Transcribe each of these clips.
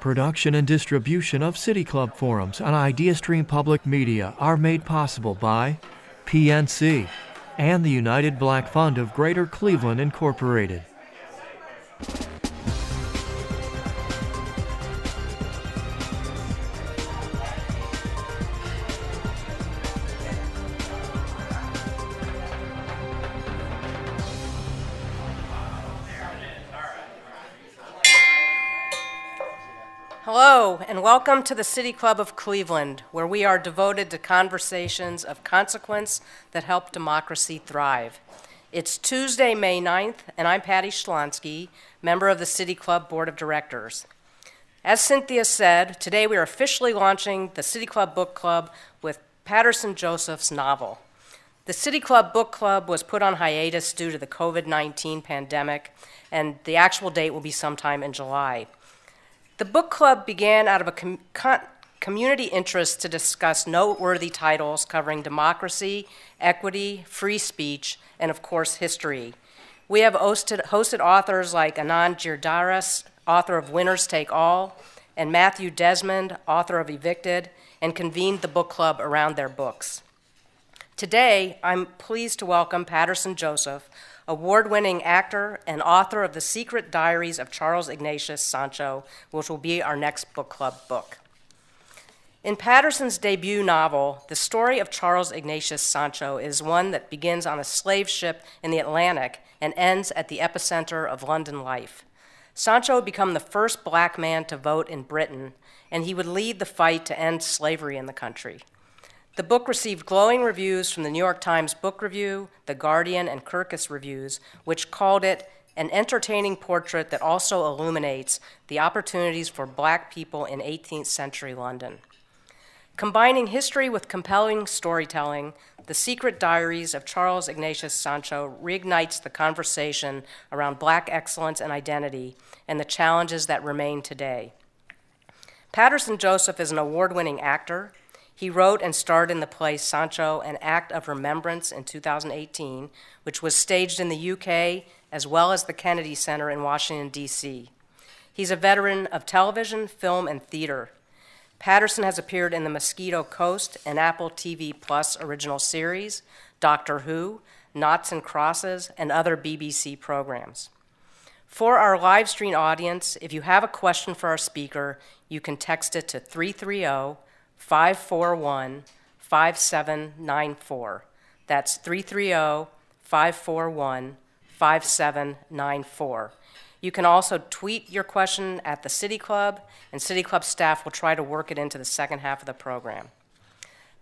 Production and distribution of City Club forums on IdeaStream Public Media are made possible by PNC and the United Black Fund of Greater Cleveland, Incorporated. And welcome to the City Club of Cleveland, where we are devoted to conversations of consequence that help democracy thrive. It's Tuesday, May 9th, and I'm Patty Schlonsky, member of the City Club Board of Directors. As Cynthia said, today we are officially launching the City Club Book Club with Paterson Joseph's novel. The City Club Book Club was put on hiatus due to the COVID 19 pandemic, and the actual date will be sometime in July. The book club began out of a com- community interest to discuss noteworthy titles covering democracy, equity, free speech, and of course, history. We have hosted, hosted authors like Anand Giridharadas, author of Winners Take All, and Matthew Desmond, author of Evicted, and convened the book club around their books. Today, I'm pleased to welcome Paterson Joseph, award winning actor and author of The Secret Diaries of Charles Ignatius Sancho, which will be our next book club book. In Paterson's debut novel, the story of Charles Ignatius Sancho is one that begins on a slave ship in the Atlantic and ends at the epicenter of London life. Sancho would become the first black man to vote in Britain, and he would lead the fight to end slavery in the country. The book received glowing reviews from the New York Times Book Review, The Guardian, and Kirkus Reviews, which called it an entertaining portrait that also illuminates the opportunities for black people in 18th century London. Combining history with compelling storytelling, The Secret Diaries of Charles Ignatius Sancho reignites the conversation around black excellence and identity and the challenges that remain today. Paterson Joseph is an award winning actor, he wrote and starred in the play Sancho, An Act of Remembrance in 2018, which was staged in the UK as well as the Kennedy Center in Washington, D.C. He's a veteran of television, film, and theater. Paterson has appeared in the Mosquito Coast and Apple TV Plus original series, Doctor Who, Noughts and Crosses, and other BBC programs. For our live stream audience, if you have a question for our speaker, you can text it to 330 541 5794. That's 330 541 5794. You can also tweet your question at the City Club, and City Club staff will try to work it into the second half of the program.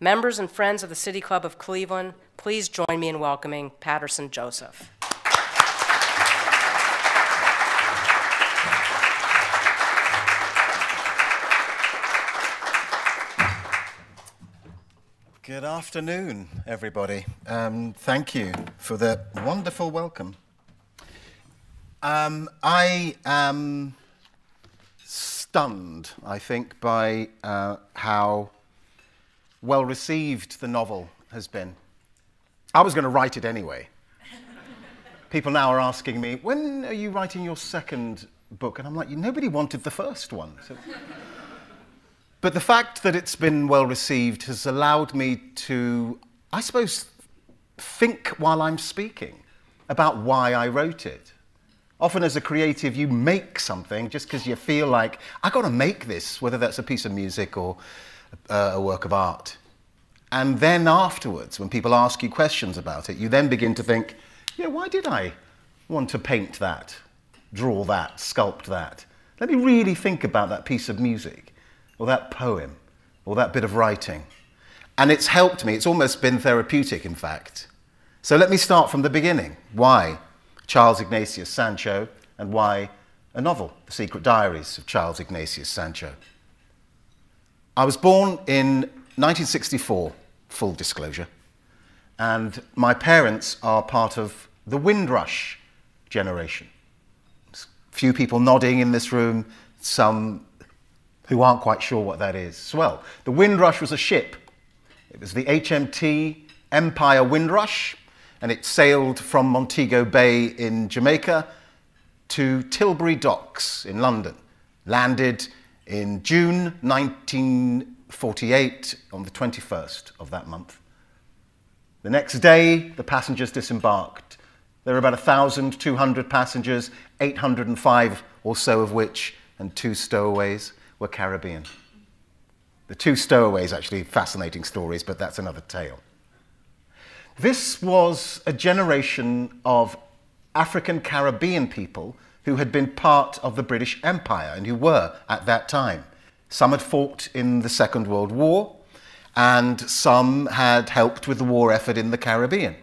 Members and friends of the City Club of Cleveland, please join me in welcoming Paterson Joseph. Good afternoon, everybody. Um, thank you for the wonderful welcome. Um, I am stunned, I think, by uh, how well received the novel has been. I was going to write it anyway. People now are asking me, when are you writing your second book? And I'm like, nobody wanted the first one. So but the fact that it's been well received has allowed me to, I suppose, think while I'm speaking about why I wrote it. Often, as a creative, you make something just because you feel like, I've got to make this, whether that's a piece of music or uh, a work of art. And then afterwards, when people ask you questions about it, you then begin to think, yeah, why did I want to paint that, draw that, sculpt that? Let me really think about that piece of music or that poem or that bit of writing. And it's helped me. It's almost been therapeutic, in fact. So let me start from the beginning. Why Charles Ignatius Sancho and why a novel, The Secret Diaries of Charles Ignatius Sancho? I was born in 1964, full disclosure, and my parents are part of the Windrush generation. Few people nodding in this room, some who aren't quite sure what that is. Well, the Windrush was a ship. It was the HMT Empire Windrush, and it sailed from Montego Bay in Jamaica to Tilbury Docks in London, landed in June 1948, on the 21st of that month. The next day, the passengers disembarked. There were about 1,200 passengers, 805 or so of which, and two stowaways, were Caribbean. The two stowaways, actually, fascinating stories, but that's another tale. This was a generation of African Caribbean people who had been part of the British Empire and who were at that time. Some had fought in the Second World War, and some had helped with the war effort in the Caribbean.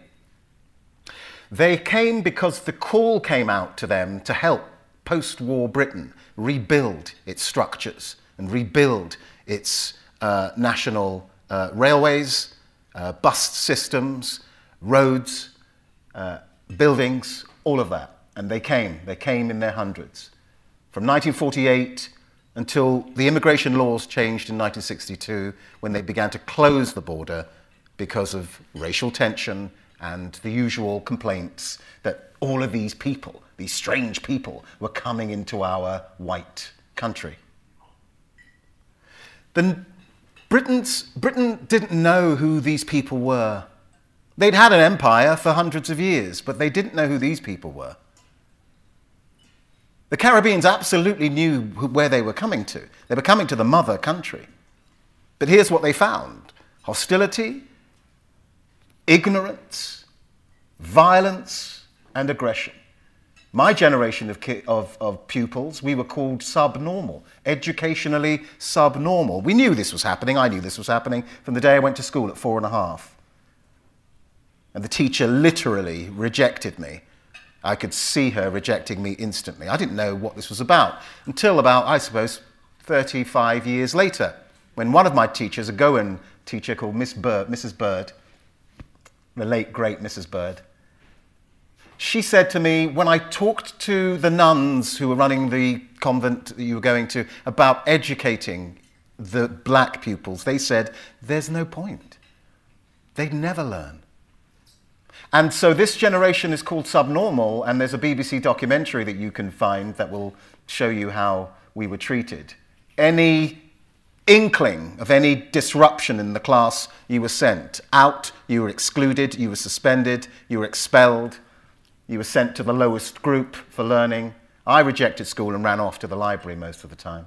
They came because the call came out to them to help post war Britain rebuild its structures and rebuild its uh, national uh, railways, uh, bus systems, roads, uh, buildings, all of that. And they came. They came in their hundreds. From 1948 until the immigration laws changed in 1962 when they began to close the border because of racial tension and the usual complaints that all of these people, these strange people, were coming into our white country. Then Britain's, Britain didn't know who these people were. They'd had an empire for hundreds of years, but they didn't know who these people were. The Caribbeans absolutely knew where they were coming to. They were coming to the mother country. But here's what they found hostility, ignorance, violence, and aggression. My generation of, of, of, pupils, we were called subnormal, educationally subnormal. We knew this was happening. I knew this was happening from the day I went to school at four and a half. And the teacher literally rejected me. I could see her rejecting me instantly. I didn't know what this was about until about, I suppose, 35 years later, when one of my teachers, a Goan teacher called Miss Bird, Mrs. Bird, the late great Mrs. Bird, she said to me, when I talked to the nuns who were running the convent that you were going to about educating the black pupils, they said, there's no point. They'd never learn. And so this generation is called subnormal, and there's a BBC documentary that you can find that will show you how we were treated. Any inkling of any disruption in the class, you were sent out, you were excluded, you were suspended, you were expelled, you were sent to the lowest group for learning. I rejected school and ran off to the library most of the time.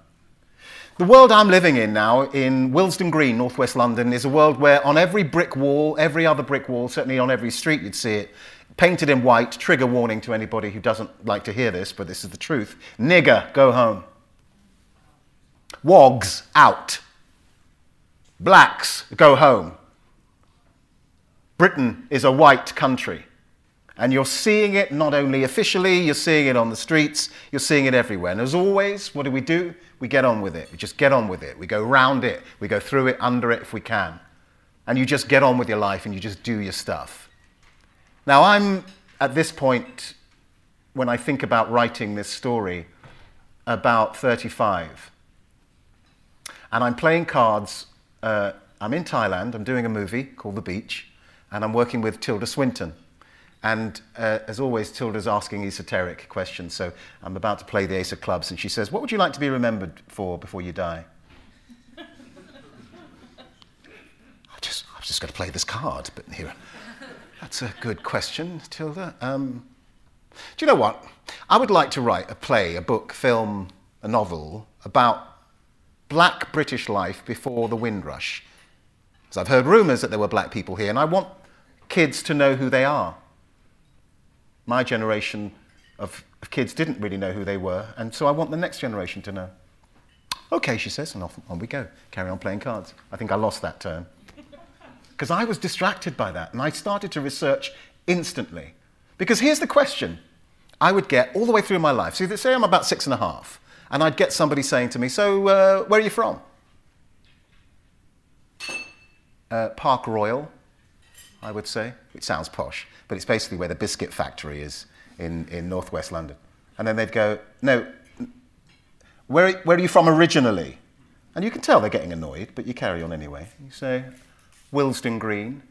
The world I'm living in now, in Willesden Green, northwest London, is a world where on every brick wall, every other brick wall, certainly on every street you'd see it, painted in white, trigger warning to anybody who doesn't like to hear this, but this is the truth. Nigger, go home. Wogs, out. Blacks, go home. Britain is a white country. And you're seeing it not only officially, you're seeing it on the streets, you're seeing it everywhere. And as always, what do we do? We get on with it. We just get on with it. We go round it. We go through it, under it if we can. And you just get on with your life and you just do your stuff. Now, I'm at this point, when I think about writing this story, about 35. And I'm playing cards. Uh, I'm in Thailand. I'm doing a movie called The Beach. And I'm working with Tilda Swinton. And uh, as always, Tilda's asking esoteric questions. So I'm about to play the Ace of Clubs, and she says, What would you like to be remembered for before you die? I just, I've just got to play this card. But here, that's a good question, Tilda. Um, do you know what? I would like to write a play, a book, film, a novel about black British life before the Windrush. Because I've heard rumours that there were black people here, and I want kids to know who they are my generation of, of kids didn't really know who they were, and so I want the next generation to know. Okay, she says, and off on we go. Carry on playing cards. I think I lost that turn. Because I was distracted by that, and I started to research instantly. Because here's the question I would get all the way through my life. So, say I'm about six and a half, and I'd get somebody saying to me, So, uh, where are you from? Uh, Park Royal, I would say. It sounds posh, but it's basically where the biscuit factory is in, in northwest London. And then they'd go, No, where, where are you from originally? And you can tell they're getting annoyed, but you carry on anyway. You say, Willesden Green,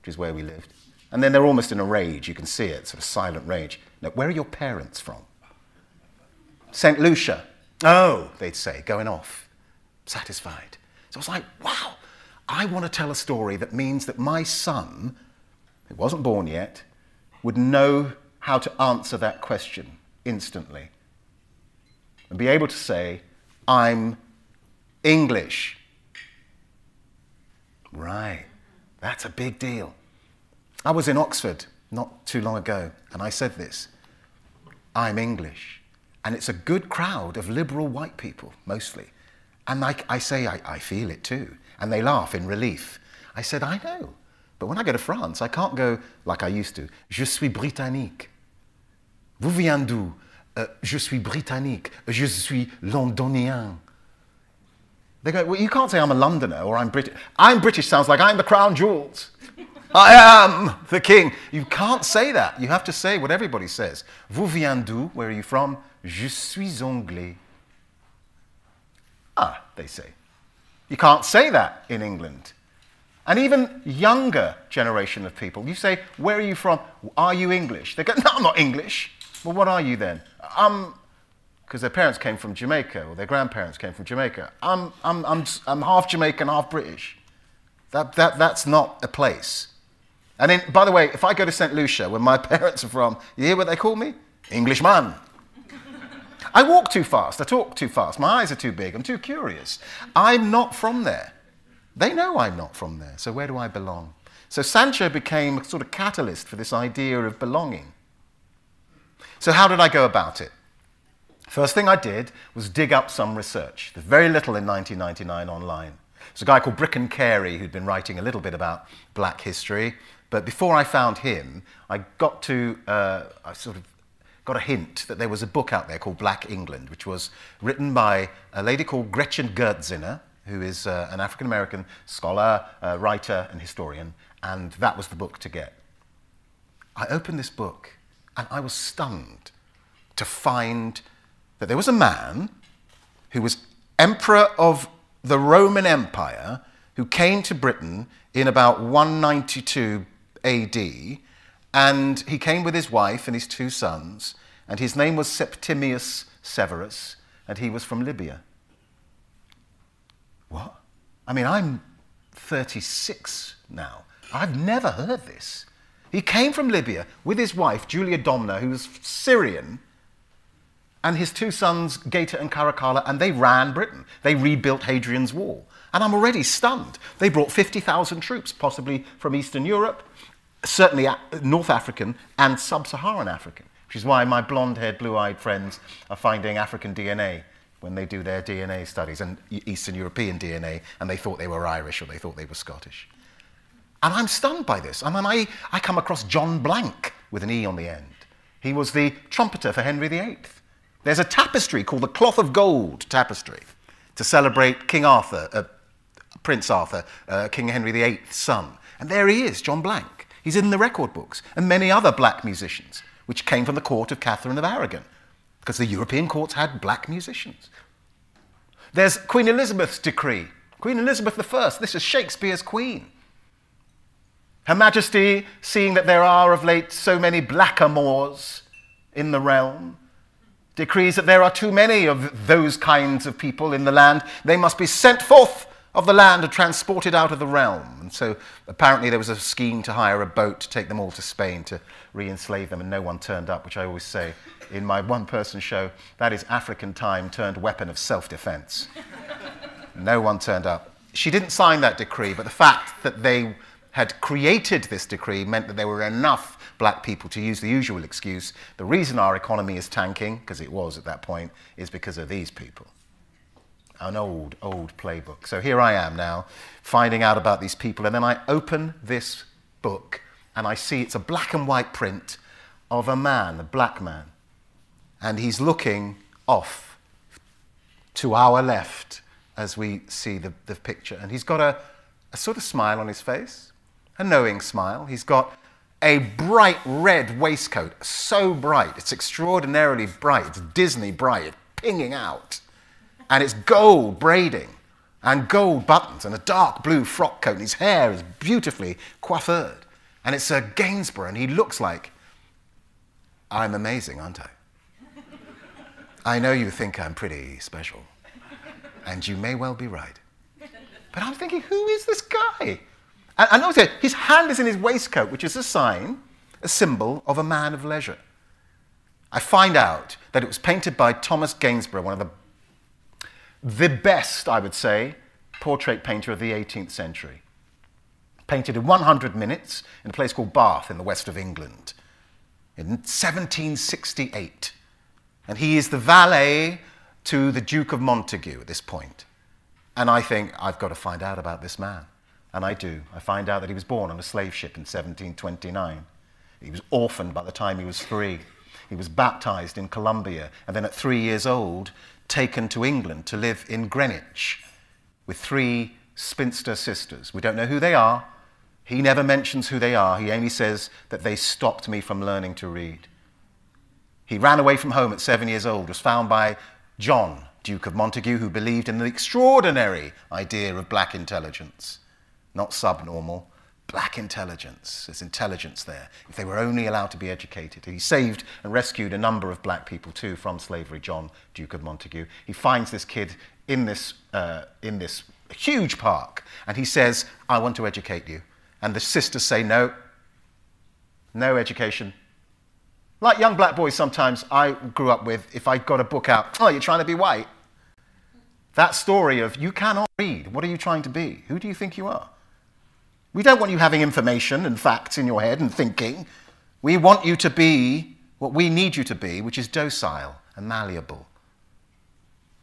which is where we lived. And then they're almost in a rage. You can see it, sort of silent rage. Now, where are your parents from? St. Lucia. Oh, they'd say, going off. satisfied. So I was like, wow, I want to tell a story that means that my son, who wasn't born yet, would know how to answer that question instantly and be able to say, I'm English. Right, that's a big deal. I was in Oxford not too long ago, and I said this I'm English. And it's a good crowd of liberal white people, mostly. And I, I say, I, I feel it too. And they laugh in relief. I said, I know. But when I go to France, I can't go like I used to. Je suis britannique. Vous venez d'où? Uh, je suis britannique. Je suis londonien. They go, well, you can't say I'm a Londoner or I'm British. I'm British sounds like I'm the crown jewels. I am the king. You can't say that. You have to say what everybody says. Vous venez d'où? Where are you from? Je suis anglais. Ah, they say. You can't say that in England. And even younger generation of people, you say, Where are you from? Are you English? They go, No, I'm not English. Well, what are you then? Um, because their parents came from Jamaica or their grandparents came from Jamaica. I'm, I'm, I'm, I'm half Jamaican, half British. That, that, that's not a place. And then, by the way, if I go to St. Lucia, where my parents are from, you hear what they call me? Englishman. I walk too fast. I talk too fast. My eyes are too big. I'm too curious. I'm not from there. They know I'm not from there. So where do I belong? So Sancho became a sort of catalyst for this idea of belonging. So how did I go about it? First thing I did was dig up some research. There's very little in 1999 online. There's a guy called Brycchan Carey who'd been writing a little bit about black history. But before I found him, I got to, uh, I sort of got a hint that there was a book out there called Black England, which was written by a lady called Gretchen Gerzina, who is uh, an African American scholar, uh, writer, and historian. And that was the book to get. I opened this book and I was stunned to find that there was a man who was emperor of the Roman Empire who came to Britain in about 192 AD, and he came with his wife and his two sons, and his name was Septimius Severus, and he was from Libya. What? I mean, I'm 36 now. I've never heard this. He came from Libya with his wife, Julia Domna, who was Syrian, and his two sons, Geta and Caracalla, and they ran Britain. They rebuilt Hadrian's Wall. And I'm already stunned. They brought 50,000 troops, possibly from Eastern Europe, certainly uh, North African and sub Saharan African, which is why my blonde haired, blue eyed friends are finding African DNA when they do their DNA studies and Eastern European DNA, and they thought they were Irish or they thought they were Scottish. And I'm stunned by this. I mean, I, I come across John Blanke with an E on the end. He was the trumpeter for Henry VIII. There's a tapestry called the Cloth of Gold tapestry to celebrate King Arthur, uh, Prince Arthur, uh, King Henry VIII's son. And there he is, John Blanke. He's in the record books, and many other black musicians, which came from the court of Catherine of Aragon, because the European courts had black musicians. There's Queen Elizabeth's decree. Queen Elizabeth I, this is Shakespeare's queen. Her Majesty, seeing that there are of late so many blackamoors in the realm, decrees that there are too many of those kinds of people in the land. They must be sent forth of the land and transported out of the realm. And so apparently there was a scheme to hire a boat to take them all to Spain to re enslave them, and no one turned up, which I always say in my one person show that is African time turned weapon of self defense. no one turned up. She didn't sign that decree, but the fact that they had created this decree meant that there were enough black people to use the usual excuse the reason our economy is tanking, because it was at that point, is because of these people. An old, old playbook. So here I am now, finding out about these people, and then I open this book and I see it's a black and white print of a man, a black man, and he's looking off to our left as we see the, the picture. And he's got a, a sort of smile on his face, a knowing smile. He's got a bright red waistcoat, so bright, it's extraordinarily bright, it's Disney bright, pinging out. And it's gold braiding and gold buttons and a dark blue frock coat, and his hair is beautifully coiffured. And it's Sir Gainsborough, and he looks like, I'm amazing, aren't I? I know you think I'm pretty special. And you may well be right. But I'm thinking, who is this guy? And, and also, his hand is in his waistcoat, which is a sign, a symbol of a man of leisure. I find out that it was painted by Thomas Gainsborough, one of the, the best, I would say, portrait painter of the 18th century. Painted in 100 minutes in a place called Bath in the west of England in 1768. And he is the valet to the Duke of Montagu at this point. And I think, I've got to find out about this man. And I do. I find out that he was born on a slave ship in 1729. He was orphaned by the time he was three. He was baptized in Colombia, and then at three years old, taken to England to live in Greenwich with three spinster sisters. We don't know who they are. He never mentions who they are. He only says that they stopped me from learning to read. He ran away from home at seven years old, was found by John, Duke of Montagu, who believed in the extraordinary idea of black intelligence, not subnormal, black intelligence. There's intelligence there. If they were only allowed to be educated. He saved and rescued a number of black people too from slavery, John, Duke of Montagu. He finds this kid in this, uh, in this huge park and he says, I want to educate you. And the sisters say, no, no education. Like young black boys sometimes I grew up with, if I got a book out, oh, you're trying to be white. That story of you cannot read, what are you trying to be? Who do you think you are? We don't want you having information and facts in your head and thinking. We want you to be what we need you to be, which is docile and malleable,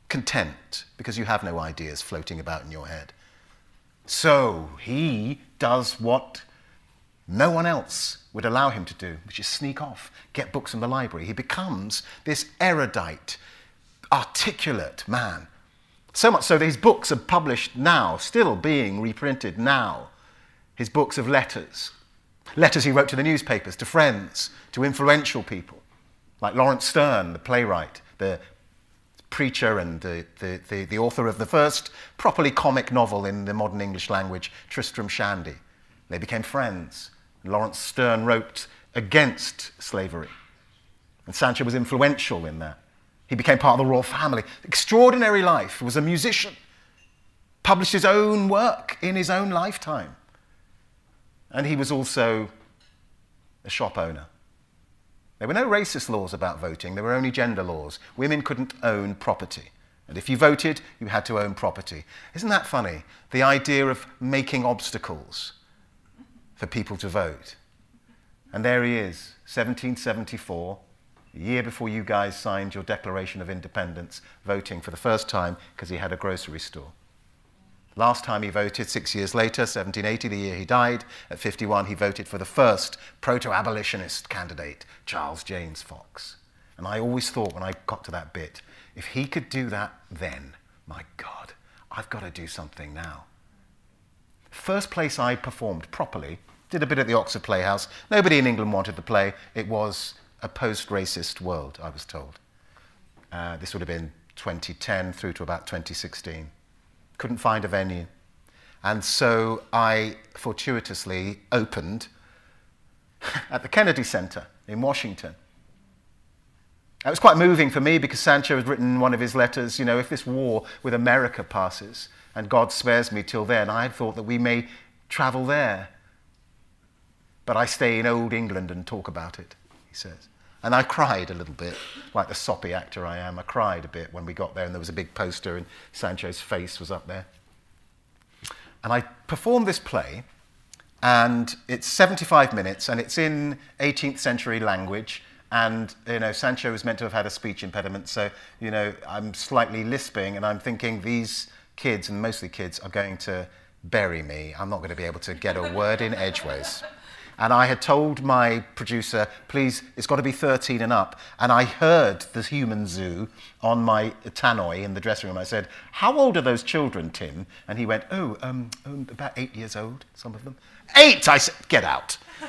content, because you have no ideas floating about in your head. So he does what no one else would allow him to do, which is sneak off, get books from the library. He becomes this erudite, articulate man. So much so that his books are published now, still being reprinted now. His books of letters, letters he wrote to the newspapers, to friends, to influential people, like Laurence Sterne, the playwright, the preacher and the, the, the, the, author of the first properly comic novel in the modern English language, Tristram Shandy. They became friends. Laurence Sterne wrote against slavery. And Sancho was influential in that. He became part of the royal family. Extraordinary life. Was a musician. Published his own work in his own lifetime. And he was also a shop owner. There were no racist laws about voting, there were only gender laws. Women couldn't own property. And if you voted, you had to own property. Isn't that funny? The idea of making obstacles for people to vote. And there he is, 1774, a year before you guys signed your Declaration of Independence, voting for the first time because he had a grocery store. Last time he voted, six years later, 1780, the year he died, at 51, he voted for the first proto abolitionist candidate, Charles James Fox. And I always thought when I got to that bit, if he could do that then, my God, I've got to do something now. First place I performed properly, did a bit at the Oxford Playhouse. Nobody in England wanted the play. It was a post racist world, I was told. Uh, this would have been 2010 through to about 2016 couldn't find a venue. And so I fortuitously opened at the Kennedy Center in Washington. It was quite moving for me because Sancho had written one of his letters, you know, if this war with America passes and God spares me till then, I had thought that we may travel there. But I stay in old England and talk about it, he says. And I cried a little bit, like the soppy actor I am. I cried a bit when we got there and there was a big poster and Sancho's face was up there. And I performed this play, and it's 75 minutes, and it's in 18th century language. And, you know, Sancho was meant to have had a speech impediment, so, you know, I'm slightly lisping, and I'm thinking these kids, and mostly kids, are going to bury me. I'm not going to be able to get a word in edgeways. And I had told my producer, please, it's got to be 13 and up. And I heard the human zoo on my tannoy in the dressing room. I said, How old are those children, Tim? And he went, Oh, um, um, about eight years old, some of them. Eight! I said, Get out.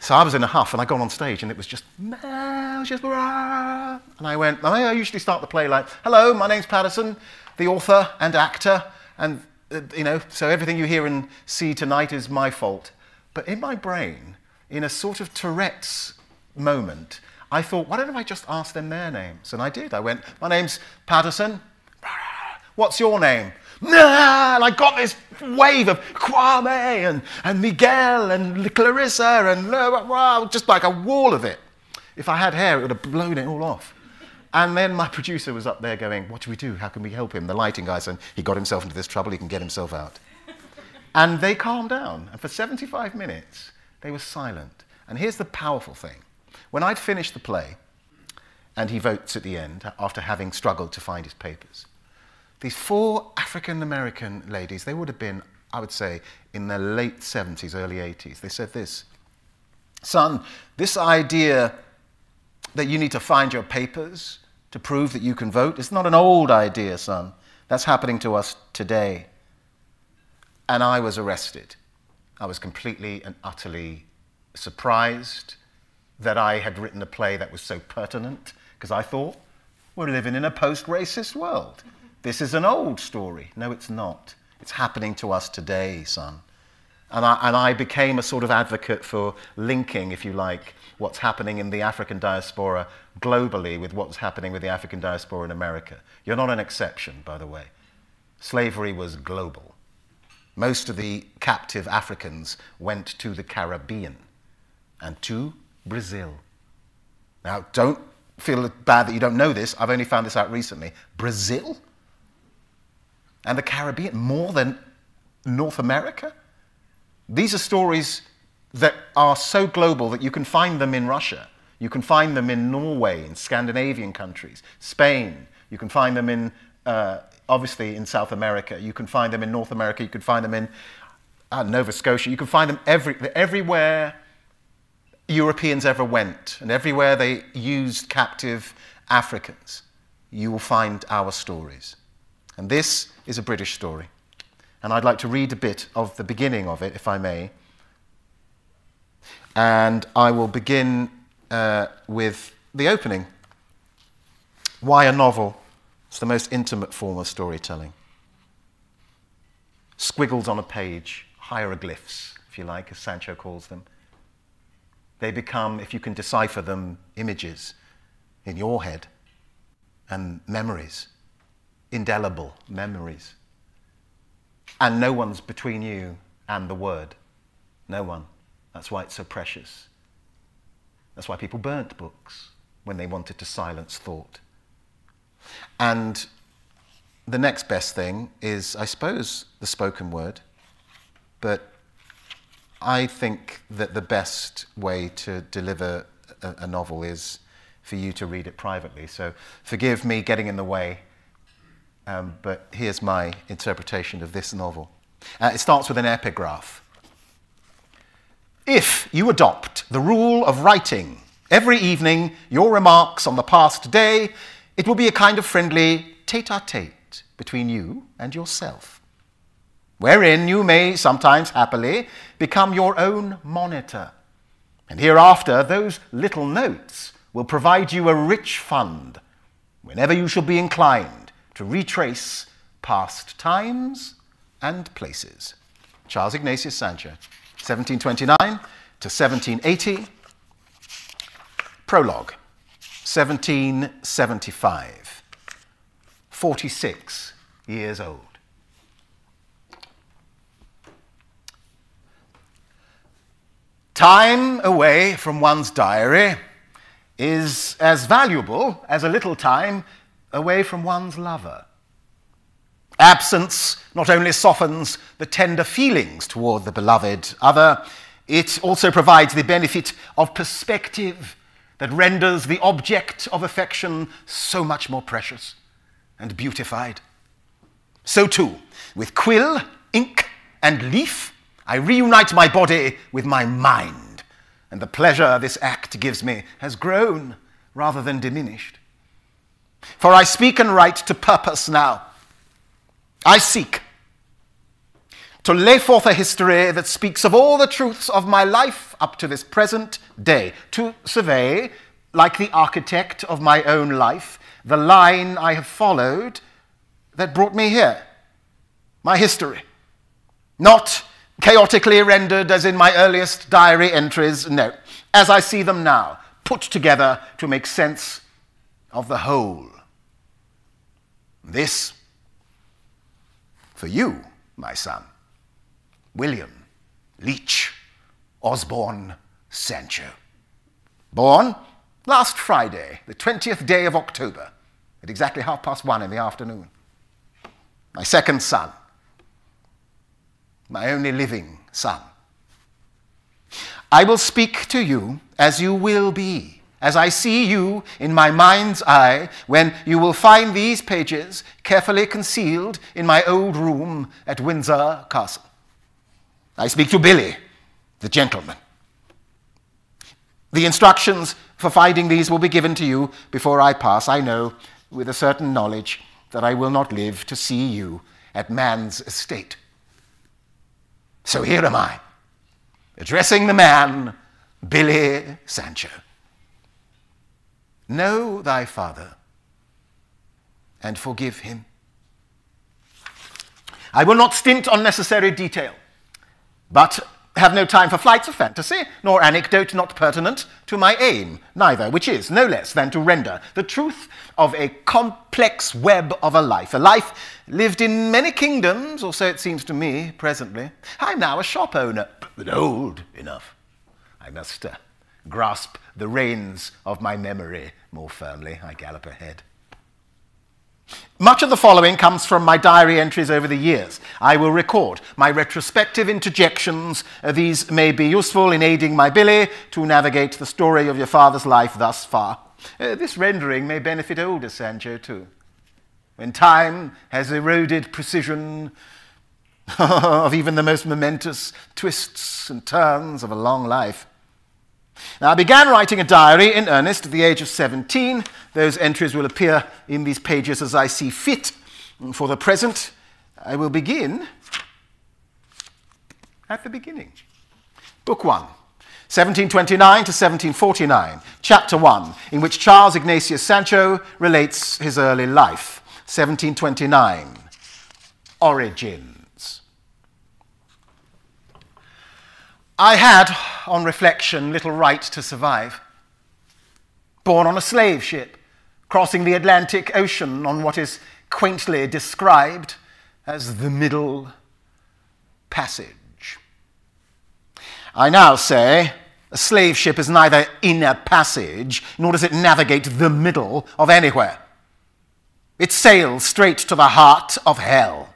so I was in a huff and I got on stage and it was just, just and I went, I usually start the play like, Hello, my name's Paterson, the author and actor. And, uh, you know, so everything you hear and see tonight is my fault. But in my brain, in a sort of Tourette's moment, I thought, why don't I just ask them their names? And I did. I went, my name's Paterson. What's your name? And I got this wave of Kwame and, and Miguel and Clarissa and uh, just like a wall of it. If I had hair, it would have blown it all off. And then my producer was up there going, What do we do? How can we help him? The lighting guy said, He got himself into this trouble, he can get himself out. And they calmed down. And for 75 minutes, they were silent. And here's the powerful thing when I'd finished the play, and he votes at the end after having struggled to find his papers, these four African American ladies, they would have been, I would say, in their late 70s, early 80s. They said this Son, this idea that you need to find your papers to prove that you can vote is not an old idea, son. That's happening to us today. And I was arrested. I was completely and utterly surprised that I had written a play that was so pertinent because I thought, we're living in a post racist world. This is an old story. No, it's not. It's happening to us today, son. And I, and I became a sort of advocate for linking, if you like, what's happening in the African diaspora globally with what's happening with the African diaspora in America. You're not an exception, by the way. Slavery was global. Most of the captive Africans went to the Caribbean and to Brazil. Now, don't feel bad that you don't know this. I've only found this out recently. Brazil? And the Caribbean more than North America? These are stories that are so global that you can find them in Russia. You can find them in Norway, in Scandinavian countries, Spain. You can find them in, uh, obviously, in South America. You can find them in North America. You can find them in uh, Nova Scotia. You can find them every, everywhere Europeans ever went and everywhere they used captive Africans. You will find our stories. And this is a British story. And I'd like to read a bit of the beginning of it, if I may. And I will begin uh, with the opening. Why a novel? It's the most intimate form of storytelling. Squiggles on a page, hieroglyphs, if you like, as Sancho calls them. They become, if you can decipher them, images in your head and memories, indelible memories. And no one's between you and the word. No one. That's why it's so precious. That's why people burnt books when they wanted to silence thought. And the next best thing is, I suppose, the spoken word. But I think that the best way to deliver a, a novel is for you to read it privately. So forgive me getting in the way, um, but here's my interpretation of this novel. Uh, it starts with an epigraph. If you adopt the rule of writing every evening your remarks on the past day, it will be a kind of friendly tete a tete between you and yourself, wherein you may sometimes happily become your own monitor. And hereafter, those little notes will provide you a rich fund whenever you shall be inclined to retrace past times and places. Charles Ignatius Sancho. 1729 to 1780. Prologue, 1775. 46 years old. Time away from one's diary is as valuable as a little time away from one's lover. Absence not only softens the tender feelings toward the beloved other, it also provides the benefit of perspective that renders the object of affection so much more precious and beautified. So, too, with quill, ink, and leaf, I reunite my body with my mind, and the pleasure this act gives me has grown rather than diminished. For I speak and write to purpose now I seek to lay forth a history that speaks of all the truths of my life up to this present day, to survey, like the architect of my own life, the line I have followed that brought me here, my history. Not chaotically rendered as in my earliest diary entries, no, as I see them now, put together to make sense of the whole. This for you, my son, William Leach Osborne Sancho. Born last Friday, the 20th day of October, at exactly half past one in the afternoon. My second son, my only living son. I will speak to you as you will be, as I see you in my mind's eye, when you will find these pages carefully concealed in my old room at Windsor Castle. I speak to Billy, the gentleman. The instructions for finding these will be given to you before I pass. I know, with a certain knowledge, that I will not live to see you at man's estate. So here am I, addressing the man, Billy Sancho. Know thy father and forgive him. I will not stint on necessary detail, but have no time for flights of fantasy, nor anecdote not pertinent to my aim, neither, which is no less than to render the truth of a complex web of a life, a life lived in many kingdoms, or so it seems to me presently. I'm now a shop owner, but old enough. I must uh, grasp the reins of my memory more firmly. I gallop ahead. Much of the following comes from my diary entries over the years. I will record my retrospective interjections. Uh, these may be useful in aiding my Billy to navigate the story of your father's life thus far. Uh, this rendering may benefit older Sancho too. When time has eroded precision of even the most momentous twists and turns of a long life, now, I began writing a diary in earnest at the age of 17. Those entries will appear in these pages as I see fit. For the present, I will begin at the beginning. Book 1. 1729 to 1749, Chapter 1, in which Charles Ignatius Sancho relates his early life. 1729, Origin. I had, on reflection, little right to survive. Born on a slave ship, crossing the Atlantic Ocean on what is quaintly described as the Middle Passage. I now say a slave ship is neither in a passage nor does it navigate the middle of anywhere. It sails straight to the heart of hell.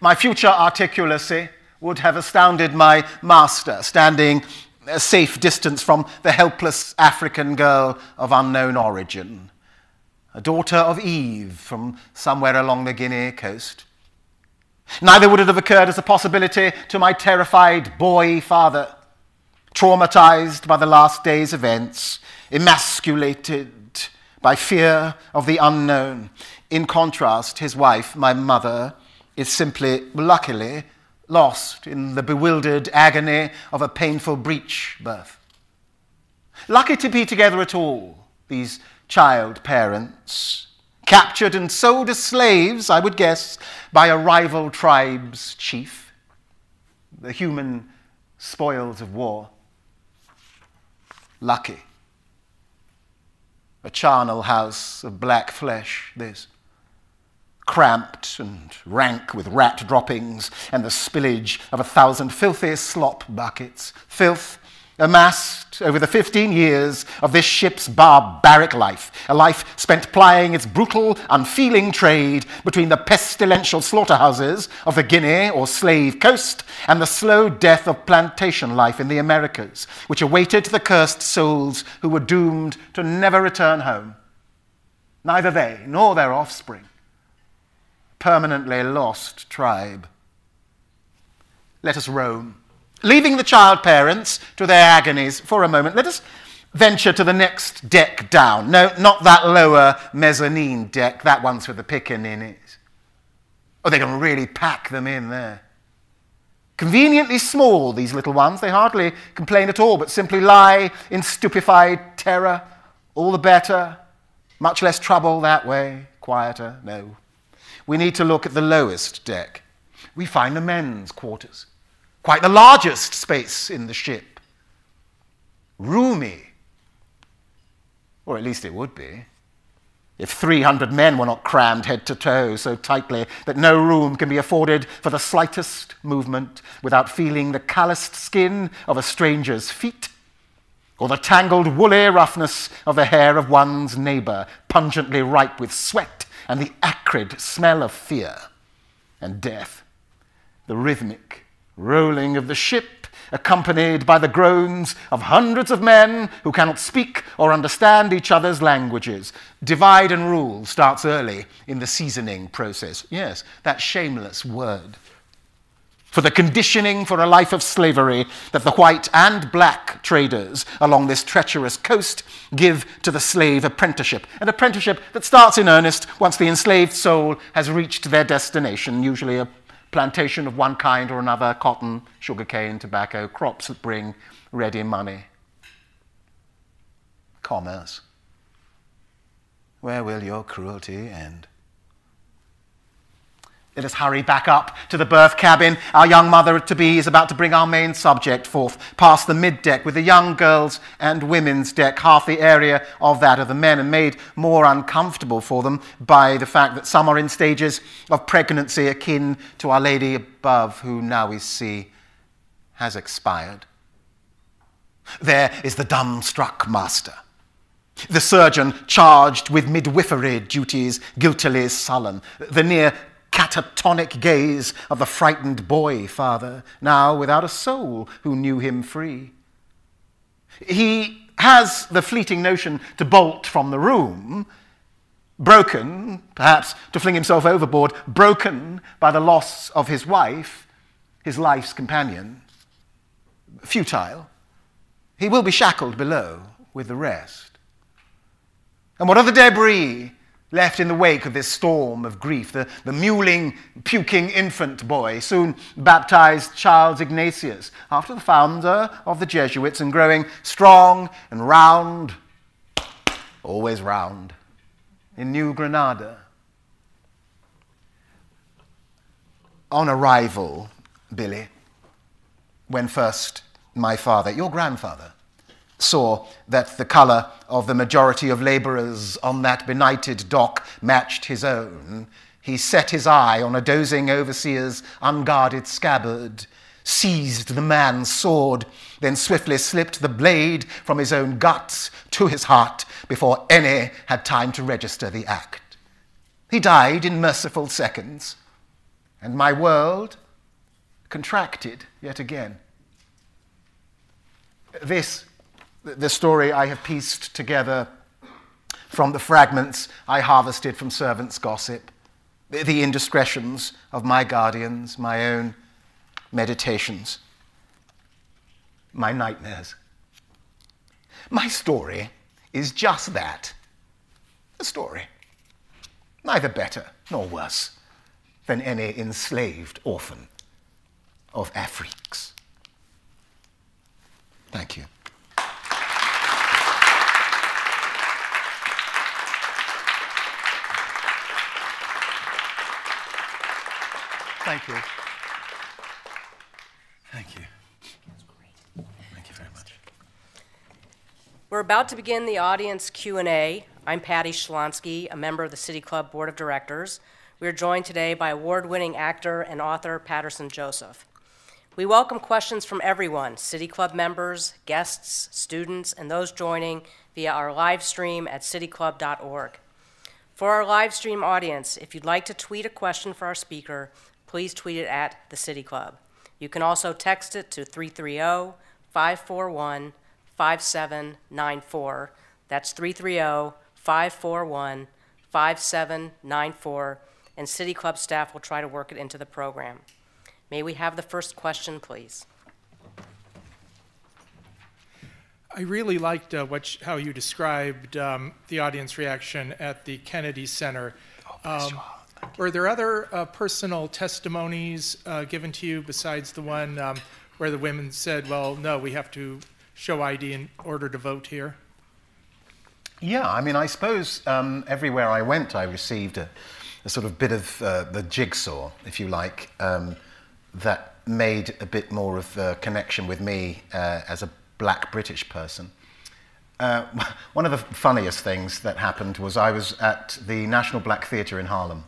My future articulacy would have astounded my master, standing a safe distance from the helpless African girl of unknown origin, a daughter of Eve from somewhere along the Guinea coast. Neither would it have occurred as a possibility to my terrified boy father, traumatized by the last day's events, emasculated by fear of the unknown. In contrast, his wife, my mother, is simply, luckily, lost in the bewildered agony of a painful breech birth. Lucky to be together at all, these child parents, captured and sold as slaves, I would guess, by a rival tribe's chief, the human spoils of war. Lucky. A charnel house of black flesh, this cramped and rank with rat droppings and the spillage of a thousand filthy slop buckets. Filth amassed over the 15 years of this ship's barbaric life, a life spent plying its brutal, unfeeling trade between the pestilential slaughterhouses of the Guinea or slave coast and the slow death of plantation life in the Americas, which awaited the cursed souls who were doomed to never return home. Neither they nor their offspring permanently lost tribe. Let us roam. Leaving the child parents to their agonies for a moment, let us venture to the next deck down. No, not that lower mezzanine deck, that one's for the pickaninnies. Oh, they can really pack them in there. Conveniently small, these little ones. They hardly complain at all, but simply lie in stupefied terror. All the better. Much less trouble that way. Quieter, no we need to look at the lowest deck. We find the men's quarters, quite the largest space in the ship. Roomy, or at least it would be. if 300 men were not crammed head to toe so tightly that no room can be afforded for the slightest movement without feeling the calloused skin of a stranger's feet, or the tangled woolly roughness of the hair of one's neighbor, pungently ripe with sweat and the acrid smell of fear and death, the rhythmic rolling of the ship accompanied by the groans of hundreds of men who cannot speak or understand each other's languages. Divide and rule starts early in the seasoning process. Yes, that shameless word. For the conditioning for a life of slavery that the white and black traders along this treacherous coast give to the slave apprenticeship. An apprenticeship that starts in earnest once the enslaved soul has reached their destination, usually a plantation of one kind or another cotton, sugarcane, tobacco, crops that bring ready money. Commerce. Where will your cruelty end? Let us hurry back up to the berth cabin. Our young mother to be is about to bring our main subject forth, past the mid deck with the young girls and women's deck, half the area of that of the men, and made more uncomfortable for them by the fact that some are in stages of pregnancy akin to Our Lady above, who now we see has expired. There is the dumbstruck master. The surgeon charged with midwifery duties, guiltily sullen. The near catatonic gaze of the frightened boy father, now without a soul who knew him free. He has the fleeting notion to bolt from the room, broken, perhaps to fling himself overboard, broken by the loss of his wife, his life's companion. Futile. He will be shackled below with the rest. And what of the debris left in the wake of this storm of grief, the, the mewling, puking infant boy, soon baptized Charles Ignatius, after the founder of the Jesuits, and growing strong and round, always round, in New Granada. On arrival, Billy, when first my father, your grandfather, saw that the colour of the majority of labourers on that benighted dock matched his own, he set his eye on a dozing overseer's unguarded scabbard, seized the man's sword, then swiftly slipped the blade from his own guts to his heart before any had time to register the act. He died in merciful seconds, and my world contracted yet again. This the story I have pieced together from the fragments I harvested from servants' gossip, the indiscretions of my guardians, my own meditations, my nightmares. My story is just that a story, neither better nor worse than any enslaved orphan of Afriques. Thank you. Thank you. Thank you. Thank you very much. We're about to begin the audience Q&A. I'm Patty Schlonsky, a member of the City Club Board of Directors. We are joined today by award-winning actor and author Paterson Joseph. We welcome questions from everyone, City Club members, guests, students, and those joining via our live stream at cityclub.org. For our live stream audience, if you'd like to tweet a question for our speaker, please tweet it at the City Club. You can also text it to 330 541 5794. That's 330 541 5794, and City Club staff will try to work it into the program. May we have the first question, please? I really liked uh, what, how you described um, the audience reaction at the Kennedy Center. Oh, um, were there other uh, personal testimonies uh, given to you besides the one um, where the women said, well, no, we have to show ID in order to vote here? Yeah, I mean, I suppose um, everywhere I went, I received a, a sort of bit of uh, the jigsaw, if you like, um, that made a bit more of a connection with me uh, as a black British person. uh, one of the funniest things that happened was I was at the National Black Theatre in Harlem,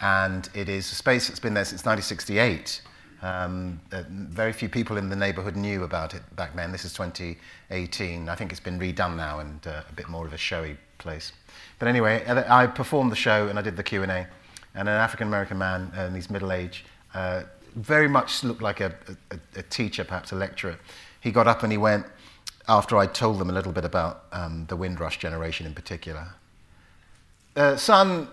and it is a space that's been there since 1968. Um, uh, very few people in the neighborhood knew about it back then. This is 2018. I think it's been redone now and uh, a bit more of a showy place. But anyway, uh, I performed the show and I did the Q&A. And an African American man uh, in his middle age, uh, very much looked like a, a, a, teacher, perhaps a lecturer. He got up and he went, after I told them a little bit about um, the Windrush generation in particular. Uh, son,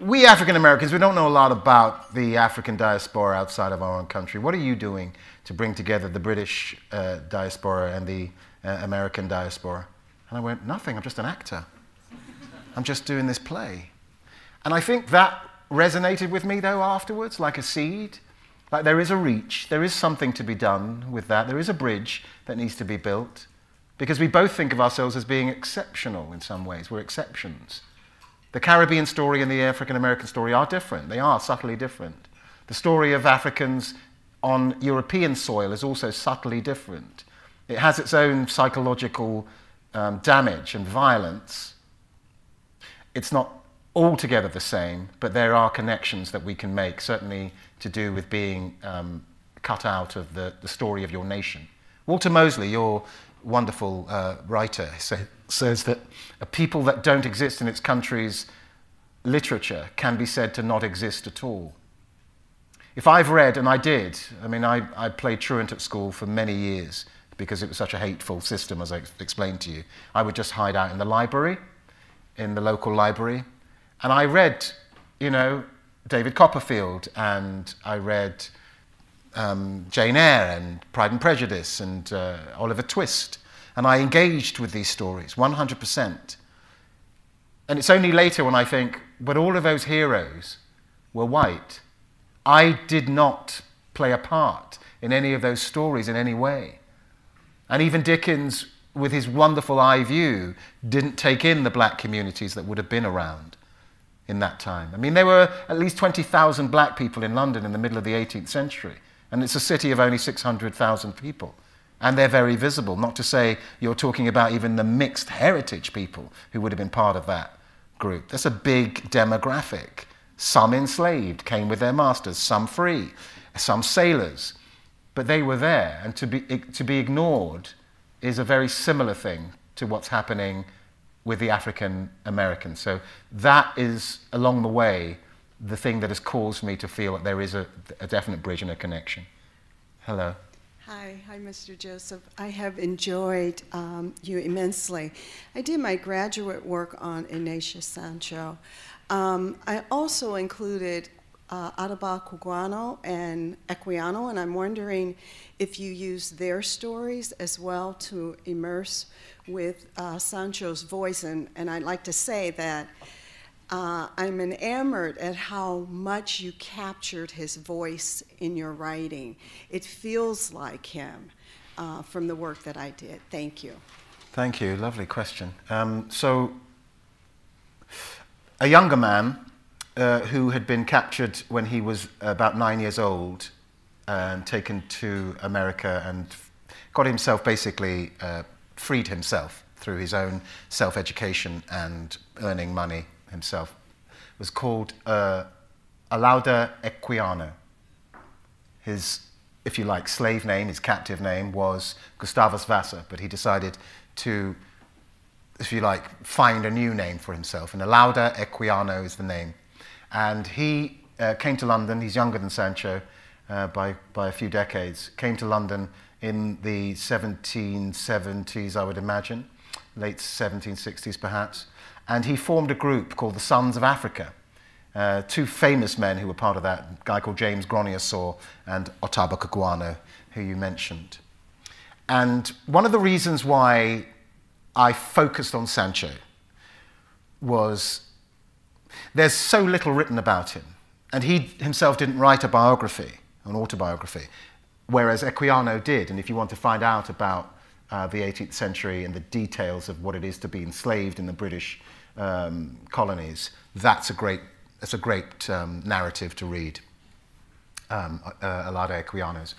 we African Americans, we don't know a lot about the African diaspora outside of our own country. What are you doing to bring together the British uh, diaspora and the uh, American diaspora? And I went, Nothing, I'm just an actor. I'm just doing this play. And I think that resonated with me, though, afterwards, like a seed. Like there is a reach, there is something to be done with that, there is a bridge that needs to be built. Because we both think of ourselves as being exceptional in some ways, we're exceptions. The Caribbean story and the African American story are different. They are subtly different. The story of Africans on European soil is also subtly different. It has its own psychological um, damage and violence. It's not altogether the same, but there are connections that we can make, certainly to do with being um, cut out of the, the story of your nation. Walter Mosley, your wonderful uh, writer, say, says that a people that don't exist in its country's literature can be said to not exist at all. If I've read, and I did, I mean, I, I played truant at school for many years because it was such a hateful system, as I explained to you. I would just hide out in the library, in the local library, and I read, you know, David Copperfield, and I read um, Jane Eyre and Pride and Prejudice and uh, Oliver Twist. And I engaged with these stories 100%. And it's only later when I think, but all of those heroes were white. I did not play a part in any of those stories in any way. And even Dickens, with his wonderful eye view, didn't take in the black communities that would have been around in that time. I mean, there were at least 20,000 black people in London in the middle of the 18th century. And it's a city of only 600,000 people. And they're very visible, not to say you're talking about even the mixed heritage people who would have been part of that group. That's a big demographic. Some enslaved came with their masters, some free, some sailors. But they were there, and to be, to be ignored is a very similar thing to what's happening with the African Americans. So that is, along the way, the thing that has caused me to feel that there is a, a definite bridge and a connection. Hello. Hi, hi, Mr. Joseph. I have enjoyed um, you immensely. I did my graduate work on Ignatius Sancho. Um, I also included uh, Ottobah Cugoano and Equiano, and I'm wondering if you use their stories as well to immerse with uh, Sancho's voice. And, and I'd like to say that uh, I'm enamored at how much you captured his voice in your writing. It feels like him uh, from the work that I did. Thank you. Thank you. Lovely question. Um, so, a younger man uh, who had been captured when he was about nine years old and taken to America and got himself basically uh, freed himself through his own self education and earning money himself, was called uh, Olaudah Equiano. His, if you like, slave name, his captive name was Gustavus Vassa, but he decided to, if you like, find a new name for himself. And Olaudah Equiano is the name. And he uh, came to London, he's younger than Sancho uh, by, by a few decades, came to London in the 1770s, I would imagine, late 1760s perhaps, and he formed a group called the Sons of Africa. Uh, two famous men who were part of that, a guy called James Gronier and Ottobah Cugoano, who you mentioned. And one of the reasons why I focused on Sancho was there's so little written about him. And he himself didn't write a biography, an autobiography, whereas Equiano did. And if you want to find out about uh, the 18th century and the details of what it is to be enslaved in the British um, colonies, that's a great, that's a great um, narrative to read, um, uh, Olaudah Equiano's.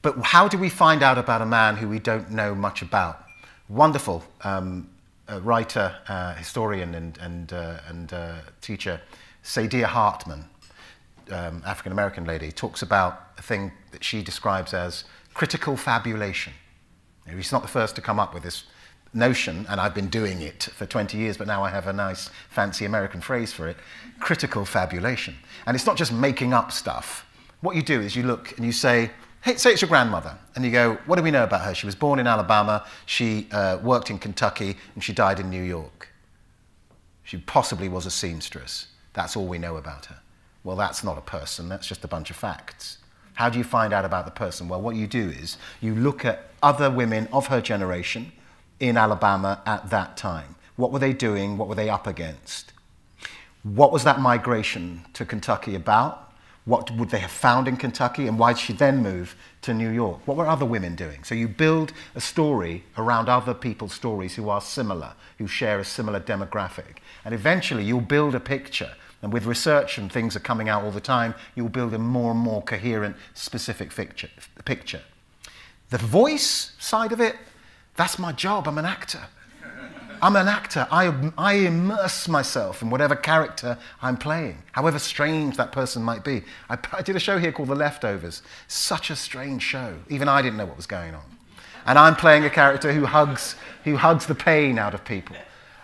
But how do we find out about a man who we don't know much about? Wonderful um, writer, uh, historian, and, and, uh, and uh, teacher, Saidiya Hartman, um, African American lady, talks about a thing that she describes as critical fabulation. He's not the first to come up with this notion, and I've been doing it for 20 years, but now I have a nice, fancy American phrase for it critical fabulation. And it's not just making up stuff. What you do is you look and you say, hey, say it's your grandmother, and you go, what do we know about her? She was born in Alabama, she uh, worked in Kentucky, and she died in New York. She possibly was a seamstress. That's all we know about her. Well, that's not a person, that's just a bunch of facts. How do you find out about the person? Well, what you do is you look at other women of her generation in Alabama at that time. What were they doing? What were they up against? What was that migration to Kentucky about? What would they have found in Kentucky? And why did she then move to New York? What were other women doing? So you build a story around other people's stories who are similar, who share a similar demographic. And eventually you'll build a picture. And with research and things are coming out all the time, you'll build a more and more coherent, specific picture. picture. The voice side of it, that's my job. I'm an actor. I'm an actor. I, I immerse myself in whatever character I'm playing, however strange that person might be. I, I did a show here called The Leftovers. Such a strange show. Even I didn't know what was going on. And I'm playing a character who hugs, who hugs the pain out of people.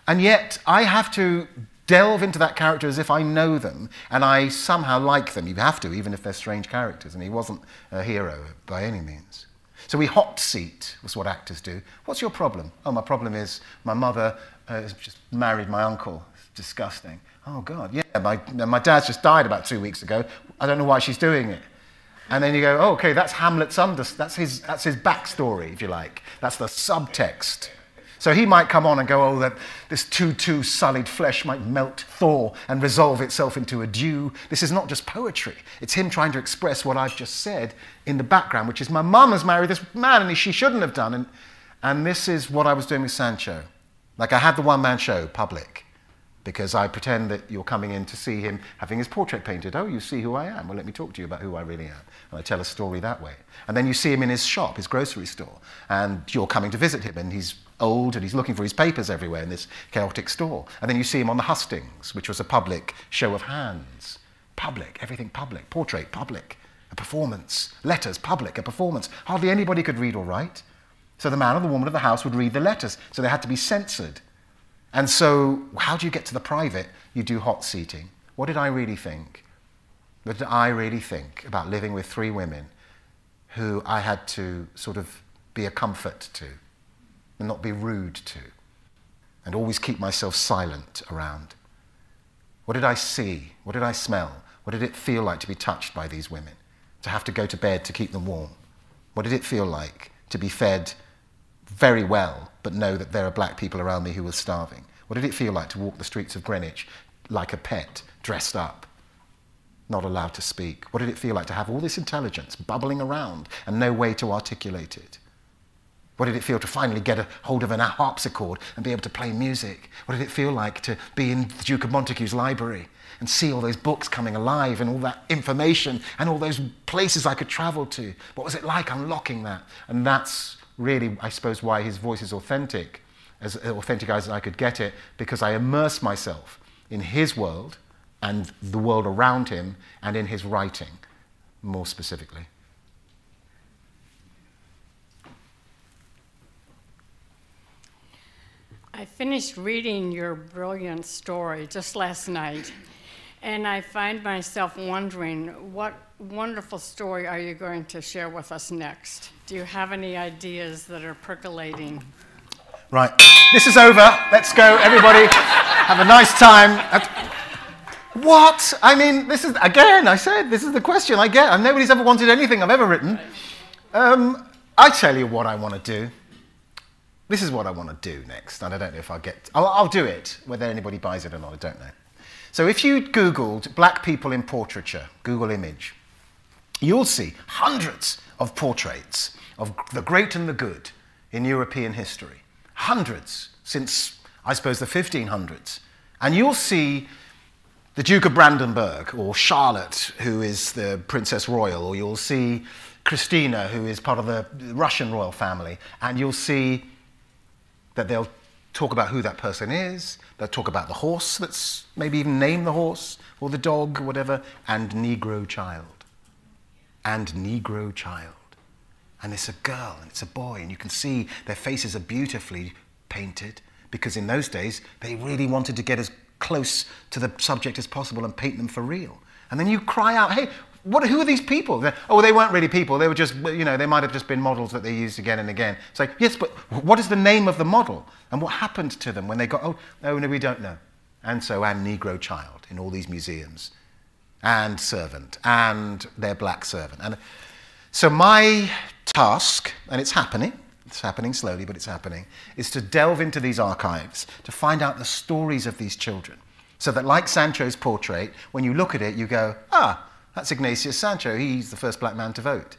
And yet, I have to delve into that character as if I know them and I somehow like them. You have to, even if they're strange characters. And he wasn't a hero by any means. So we hot seat, was what actors do. What's your problem? Oh, my problem is my mother uh, just married my uncle. It's disgusting. Oh, God, yeah, my, my dad's just died about two weeks ago. I don't know why she's doing it. And then you go, oh, okay, that's Hamlet's under, that's his, that's his backstory, if you like. That's the subtext. So he might come on and go, oh, that this too-too sullied flesh might melt thaw and resolve itself into a dew. This is not just poetry. It's him trying to express what I've just said in the background, which is my mum has married this man and she shouldn't have done. And, and this is what I was doing with Sancho. Like I had the one-man show, public, because I pretend that you're coming in to see him having his portrait painted. Oh, you see who I am. Well, let me talk to you about who I really am. And I tell a story that way. And then you see him in his shop, his grocery store, and you're coming to visit him, and he's old and he's looking for his papers everywhere in this chaotic store. And then you see him on the hustings, which was a public show of hands. Public, everything public. Portrait, public. A performance. Letters, public. A performance. Hardly anybody could read or write. So the man or the woman of the house would read the letters. So they had to be censored. And so, how do you get to the private? You do hot seating. What did I really think? What did I really think about living with three women who I had to sort of be a comfort to? And not be rude to, and always keep myself silent around. What did I see? What did I smell? What did it feel like to be touched by these women? To have to go to bed to keep them warm? What did it feel like to be fed very well, but know that there are black people around me who were starving? What did it feel like to walk the streets of Greenwich like a pet, dressed up, not allowed to speak? What did it feel like to have all this intelligence bubbling around and no way to articulate it? What did it feel to finally get a hold of an harpsichord and be able to play music? What did it feel like to be in the Duke of Montagu's library and see all those books coming alive and all that information and all those places I could travel to? What was it like unlocking that? And that's really, I suppose, why his voice is authentic, as authentic as I could get it, because I immerse myself in his world and the world around him and in his writing, more specifically. I finished reading your brilliant story just last night, and I find myself wondering what wonderful story are you going to share with us next? Do you have any ideas that are percolating? Right, this is over. Let's go, everybody. have a nice time. What? I mean, this is, again, I said, this is the question I get. And nobody's ever wanted anything I've ever written. Um, I tell you what I want to do. This is what I want to do next, and I don't know if I'll get. I'll, I'll do it. Whether anybody buys it or not, I don't know. So if you Googled black people in portraiture, Google image, you'll see hundreds of portraits of the great and the good in European history. Hundreds since, I suppose, the 1500s. And you'll see the Duke of Brandenburg or Charlotte, who is the Princess Royal, or you'll see Christina, who is part of the Russian royal family, and you'll see that they'll talk about who that person is, they'll talk about the horse that's maybe even name the horse, or the dog, or whatever, and Negro child. And Negro child. And it's a girl and it's a boy, and you can see their faces are beautifully painted because in those days they really wanted to get as close to the subject as possible and paint them for real. And then you cry out, hey, what, who are these people? Oh, they weren't really people. They were just, you know, they might have just been models that they used again and again. It's like, yes, but what is the name of the model? And what happened to them when they got, oh, no, no, we don't know. And so, and Negro child in all these museums, and servant, and their black servant. And so, my task, and it's happening, it's happening slowly, but it's happening, is to delve into these archives to find out the stories of these children. So that, like Sancho's portrait, when you look at it, you go, ah, that's Ignatius Sancho. He's the first black man to vote.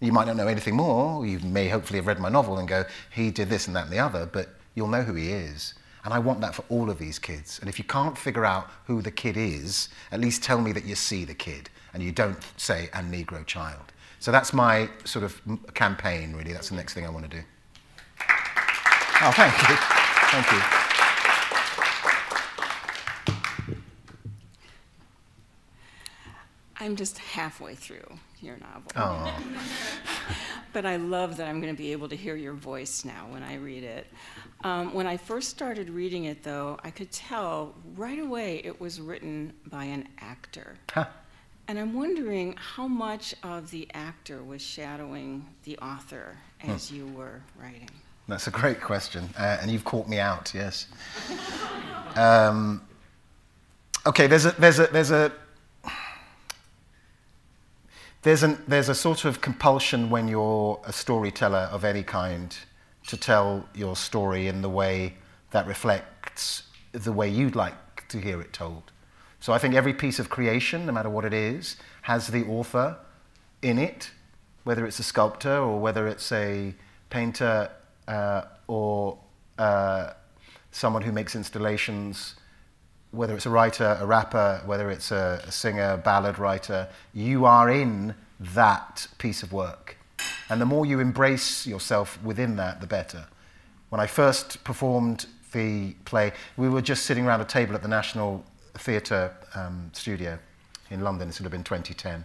You might not know anything more. You may hopefully have read my novel and go, he did this and that and the other, but you'll know who he is. And I want that for all of these kids. And if you can't figure out who the kid is, at least tell me that you see the kid and you don't say a Negro child. So that's my sort of campaign, really. That's the next thing I want to do. Oh, thank you. Thank you. I'm just halfway through your novel. Oh. but I love that I'm going to be able to hear your voice now when I read it. Um, when I first started reading it, though, I could tell right away it was written by an actor. Huh. And I'm wondering how much of the actor was shadowing the author as hmm. you were writing. That's a great question, uh, and you've caught me out. Yes. um, okay, there's a there's a there's a there's, an, there's a sort of compulsion when you're a storyteller of any kind to tell your story in the way that reflects the way you'd like to hear it told. So I think every piece of creation, no matter what it is, has the author in it, whether it's a sculptor or whether it's a painter uh, or uh, someone who makes installations whether it's a writer, a rapper, whether it's a, a singer, ballad writer, you are in that piece of work. And the more you embrace yourself within that, the better. When I first performed the play, we were just sitting around a table at the National Theatre um, studio in London. This would have been 2010.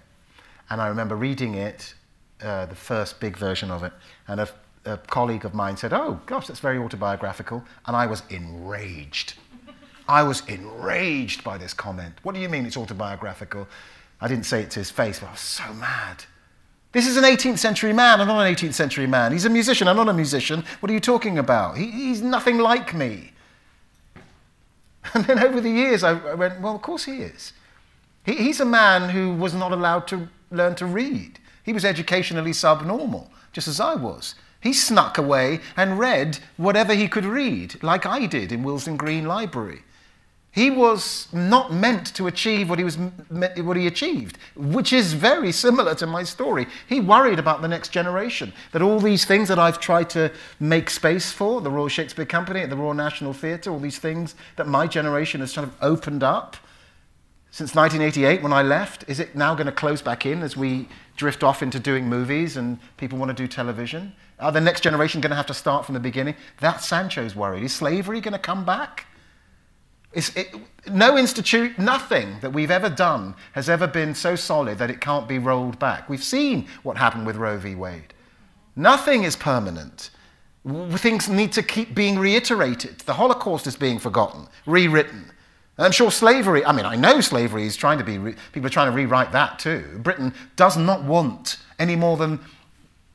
And I remember reading it, uh, the first big version of it, and a, a colleague of mine said, Oh, gosh, that's very autobiographical. And I was enraged. I was enraged by this comment. What do you mean it's autobiographical? I didn't say it to his face, but I was so mad. This is an 18th century man. I'm not an 18th century man. He's a musician. I'm not a musician. What are you talking about? He, he's nothing like me. And then over the years, I, I went, well, of course he is. He, he's a man who was not allowed to learn to read. He was educationally subnormal, just as I was. He snuck away and read whatever he could read, like I did in Willesden Green Library. He was not meant to achieve what he, was, what he achieved, which is very similar to my story. He worried about the next generation, that all these things that I've tried to make space for, the Royal Shakespeare Company, at the Royal National Theatre, all these things that my generation has sort of opened up since 1988 when I left, is it now going to close back in as we drift off into doing movies and people want to do television? Are the next generation going to have to start from the beginning? That's Sancho's worried. Is slavery going to come back? It, no institute, nothing that we've ever done has ever been so solid that it can't be rolled back. We've seen what happened with Roe v. Wade. Nothing is permanent. Things need to keep being reiterated. The Holocaust is being forgotten, rewritten. I'm sure slavery, I mean, I know slavery is trying to be, people are trying to rewrite that too. Britain does not want, any more than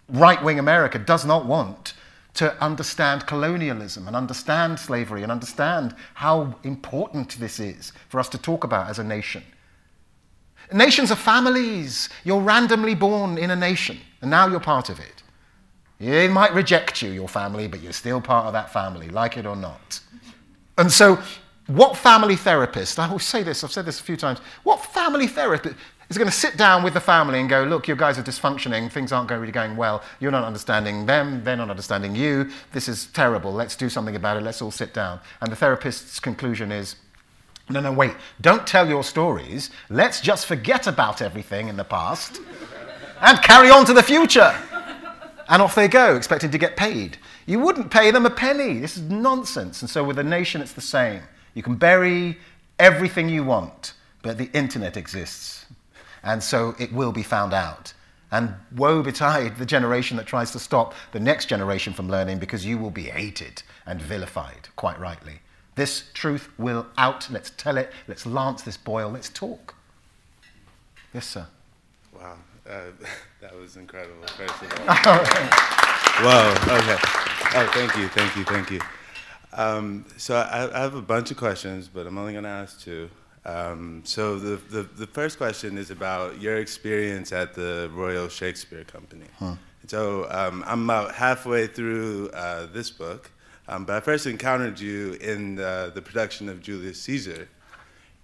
right wing America does not want to understand colonialism and understand slavery and understand how important this is for us to talk about as a nation. Nations are families. You're randomly born in a nation, and now you're part of it. It might reject you, your family, but you're still part of that family, like it or not. And so, what family therapist, I will say this, I've said this a few times, what family therapist is going to sit down with the family and go, look, your guys are dysfunctioning, things aren't really going well, you're not understanding them, they're not understanding you, this is terrible, let's do something about it, let's all sit down. And the therapist's conclusion is, no, no, wait, don't tell your stories, let's just forget about everything in the past. and carry on to the future. And off they go, expecting to get paid. You wouldn't pay them a penny. This is nonsense. And so with a nation, it's the same. You can bury everything you want, but the internet exists. And so it will be found out. And woe betide the generation that tries to stop the next generation from learning because you will be hated and vilified, quite rightly. This truth will out. Let's tell it. Let's lance this boil. Let's talk. Yes, sir. Wow. Uh, that was incredible, first of all. Whoa, okay. Oh, thank you, thank you, thank you. Um, so I, I, have a bunch of questions, but I'm only going to ask two. Um, so the, the, the, first question is about your experience at the Royal Shakespeare Company. Huh. So um, I'm about halfway through uh, this book, um, but I first encountered you in the, the production of Julius Caesar.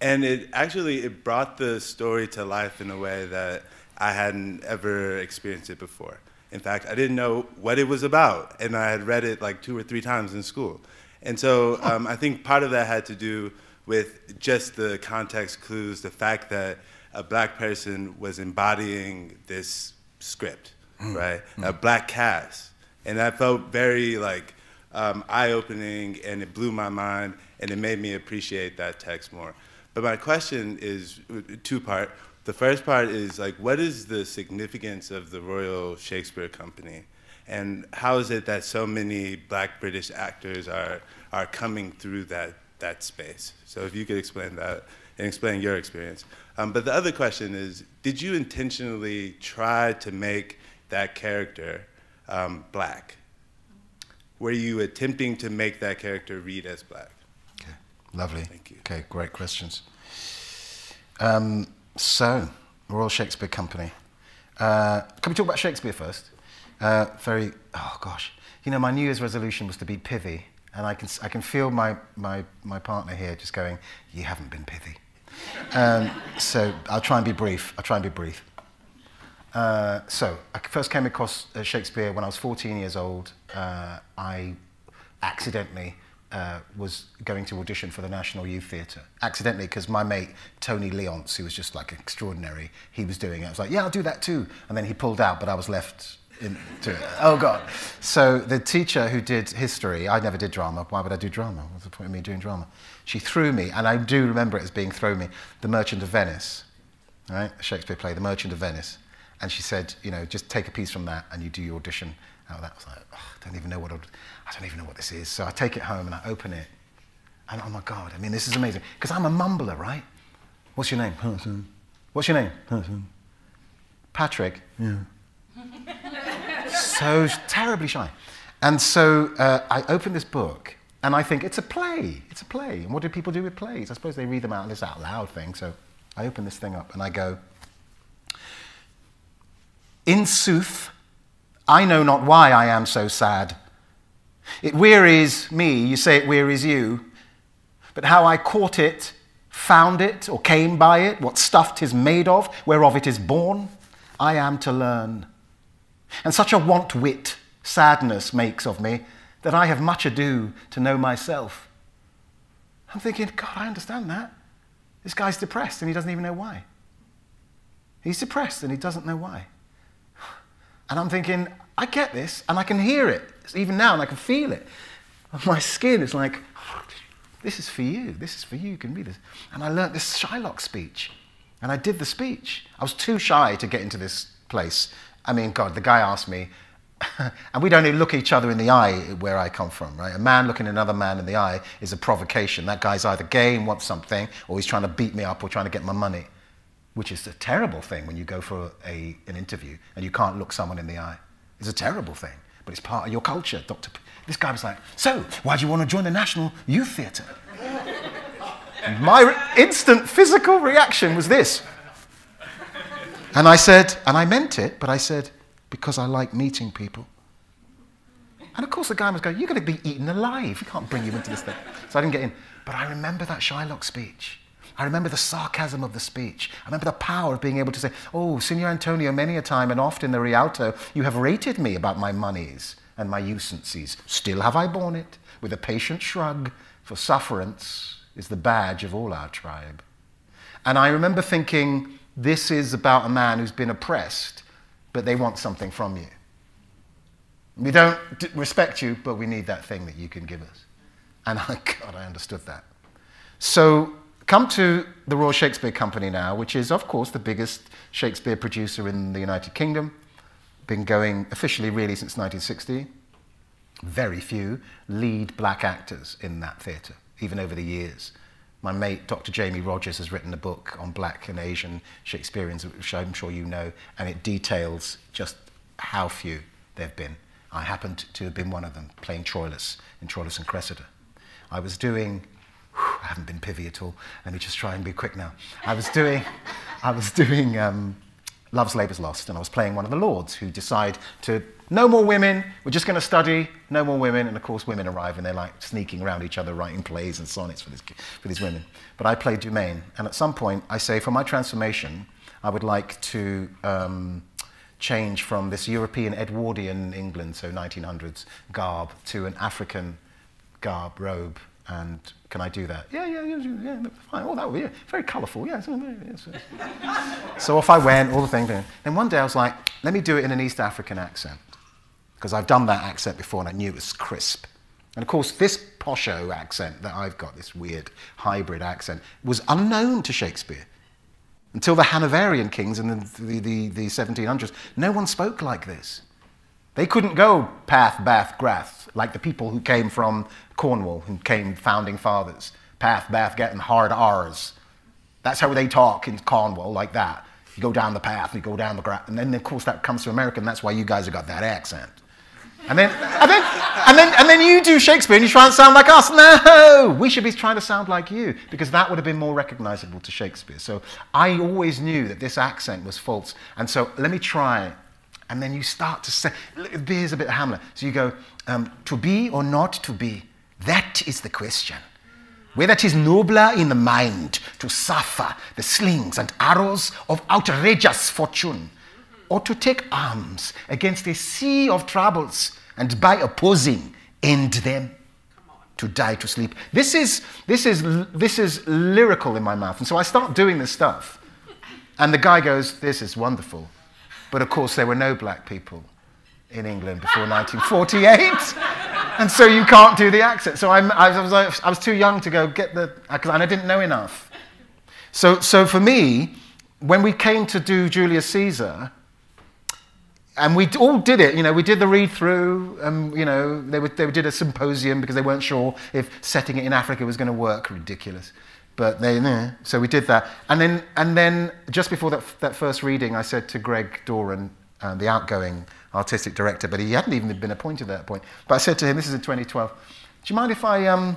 And it actually, it brought the story to life in a way that I hadn't ever experienced it before. In fact, I didn't know what it was about, and I had read it like two or three times in school. And so um, I think part of that had to do with just the context clues, the fact that a black person was embodying this script, mm. right? Mm. A black cast. And that felt very like um, eye-opening, and it blew my mind, and it made me appreciate that text more. But my question is two-part. The first part is like, what is the significance of the Royal Shakespeare Company? And how is it that so many black British actors are, are coming through that, that space? So if you could explain that and explain your experience. Um, but the other question is, did you intentionally try to make that character um, black? Were you attempting to make that character read as black? Okay, lovely. Thank you. Okay, great questions. Um, so, Royal Shakespeare Company. Uh, can we talk about Shakespeare first? Uh, very, oh gosh. You know, my New Year's resolution was to be pithy, and I can, I can feel my, my, my partner here just going, You haven't been pithy. Um, so I'll try and be brief. I'll try and be brief. Uh, so I first came across uh, Shakespeare when I was 14 years old. Uh, I accidentally uh, was going to audition for the National Youth Theatre. Accidentally, because my mate, Tony Leonce, who was just like extraordinary, he was doing it. I was like, yeah, I'll do that too. And then he pulled out, but I was left in, to it. Oh, God. So the teacher who did history, I never did drama. Why would I do drama? What's the point of me doing drama? She threw me, and I do remember it as being thrown me, The Merchant of Venice, right? A Shakespeare play, The Merchant of Venice. And she said, you know, just take a piece from that and you do your audition out of that. I was like, oh, I don't even know what I'd, I don't even know what this is. So I take it home and I open it. And oh my God, I mean, this is amazing. Because I'm a mumbler, right? What's your name? What's your name? Patrick. Yeah. so terribly shy. And so uh, I open this book and I think it's a play. It's a play. And what do people do with plays? I suppose they read them out, this out loud thing. So I open this thing up and I go, In sooth, I know not why I am so sad. It wearies me, you say it wearies you, but how I caught it, found it, or came by it, what stuff 'tis made of, whereof it is born, I am to learn. And such a want wit sadness makes of me that I have much ado to know myself. I'm thinking, God, I understand that. This guy's depressed and he doesn't even know why. He's depressed and he doesn't know why. And I'm thinking, I get this, and I can hear it even now, and I can feel it. My skin is like, this is for you. This is for you. You can read this. And I learnt this Shylock speech, and I did the speech. I was too shy to get into this place. I mean, God, the guy asked me, and we don't even look each other in the eye where I come from, right? A man looking another man in the eye is a provocation. That guy's either gay and wants something, or he's trying to beat me up or trying to get my money, which is a terrible thing when you go for a, an interview and you can't look someone in the eye. It's a terrible thing, but it's part of your culture, Dr. P. This guy was like, So, why do you want to join the National Youth Theatre? my instant physical reaction was this. And I said, and I meant it, but I said, Because I like meeting people. And of course, the guy was going, You're going to be eaten alive. We can't bring you into this thing. So I didn't get in. But I remember that Shylock speech. I remember the sarcasm of the speech. I remember the power of being able to say, Oh, Signor Antonio, many a time and oft in the Rialto, you have rated me about my monies and my usances. Still have I borne it with a patient shrug, for sufferance is the badge of all our tribe. And I remember thinking, this is about a man who's been oppressed but they want something from you. We don't respect you, but we need that thing that you can give us. And I, God, I understood that. So come to the Royal Shakespeare Company now, which is, of course, the biggest Shakespeare producer in the United Kingdom. Been going officially really since 1960. Very few lead black actors in that theatre, even over the years. My mate, Dr. Jamie Rogers, has written a book on black and Asian Shakespeareans, which I'm sure you know, and it details just how few there have been. I happened to have been one of them, playing Troilus in Troilus and Cressida. I was doing, whew, I haven't been pivy at all. Let me just try and be quick now. I was doing, I was doing um, Love's Labour's Lost, and I was playing one of the lords who decide to no more women, we're just going to study, no more women, and of course women arrive and they're like sneaking around each other writing plays and sonnets for, this, for these women. But I played Dumaine, and at some point I say, for my transformation, I would like to um, change from this European Edwardian England, so 1900s garb, to an African garb, robe, and can I do that? Yeah, yeah, yeah, yeah, fine. Oh, that would be yeah, very colourful, yes. so off I went, all the things. Then one day I was like, let me do it in an East African accent, because I've done that accent before and I knew it was crisp. And of course, this posho accent that I've got, this weird hybrid accent, was unknown to Shakespeare. Until the Hanoverian kings in the, the, the, the 1700s, no one spoke like this. They couldn't go path, bath, grath, like the people who came from Cornwall, who came founding fathers. Path, bath, getting hard R's. That's how they talk in Cornwall, like that. You go down the path, you go down the grass. And then, of course, that comes to America, and that's why you guys have got that accent. And then, and, then, and, then, and then you do Shakespeare and you try and sound like us. No, we should be trying to sound like you because that would have been more recognizable to Shakespeare. So I always knew that this accent was false. And so let me try and then you start to say, here's a bit of Hamlet. So you go, um, to be or not to be, that is the question. Whether it is nobler in the mind to suffer the slings and arrows of outrageous fortune, or to take arms against a sea of troubles and by opposing end them to die to sleep. This is, this is, this is lyrical in my mouth. And so I start doing this stuff. And the guy goes, This is wonderful. But of course, there were no black people in England before 1948. and so you can't do the accent. So I'm, I, was, I was too young to go get the, and I didn't know enough. So, so for me, when we came to do Julius Caesar, and we all did it, you know, we did the read through, and, you know, they, they did a symposium because they weren't sure if setting it in Africa was going to work. Ridiculous. But they, eh, so we did that. And then, and then just before that, that first reading, I said to Greg Doran, uh, the outgoing artistic director, but he hadn't even been appointed at that point. But I said to him, this is in 2012, do you mind if I um,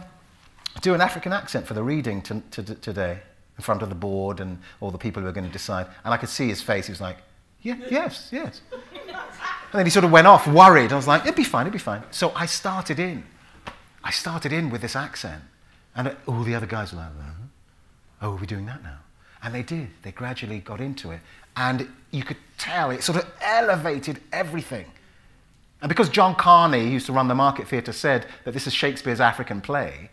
do an African accent for the reading to, to today in front of the board and all the people who are going to decide? And I could see his face. He was like, yeah, yes, yes. And then he sort of went off worried. I was like, it'd be fine, it'd be fine. So I started in. I started in with this accent. And all the other guys were like, oh, we're we doing that now? And they did. They gradually got into it. And you could tell it sort of elevated everything. And because John Kani, who used to run the Market Theatre, said that this is Shakespeare's African play,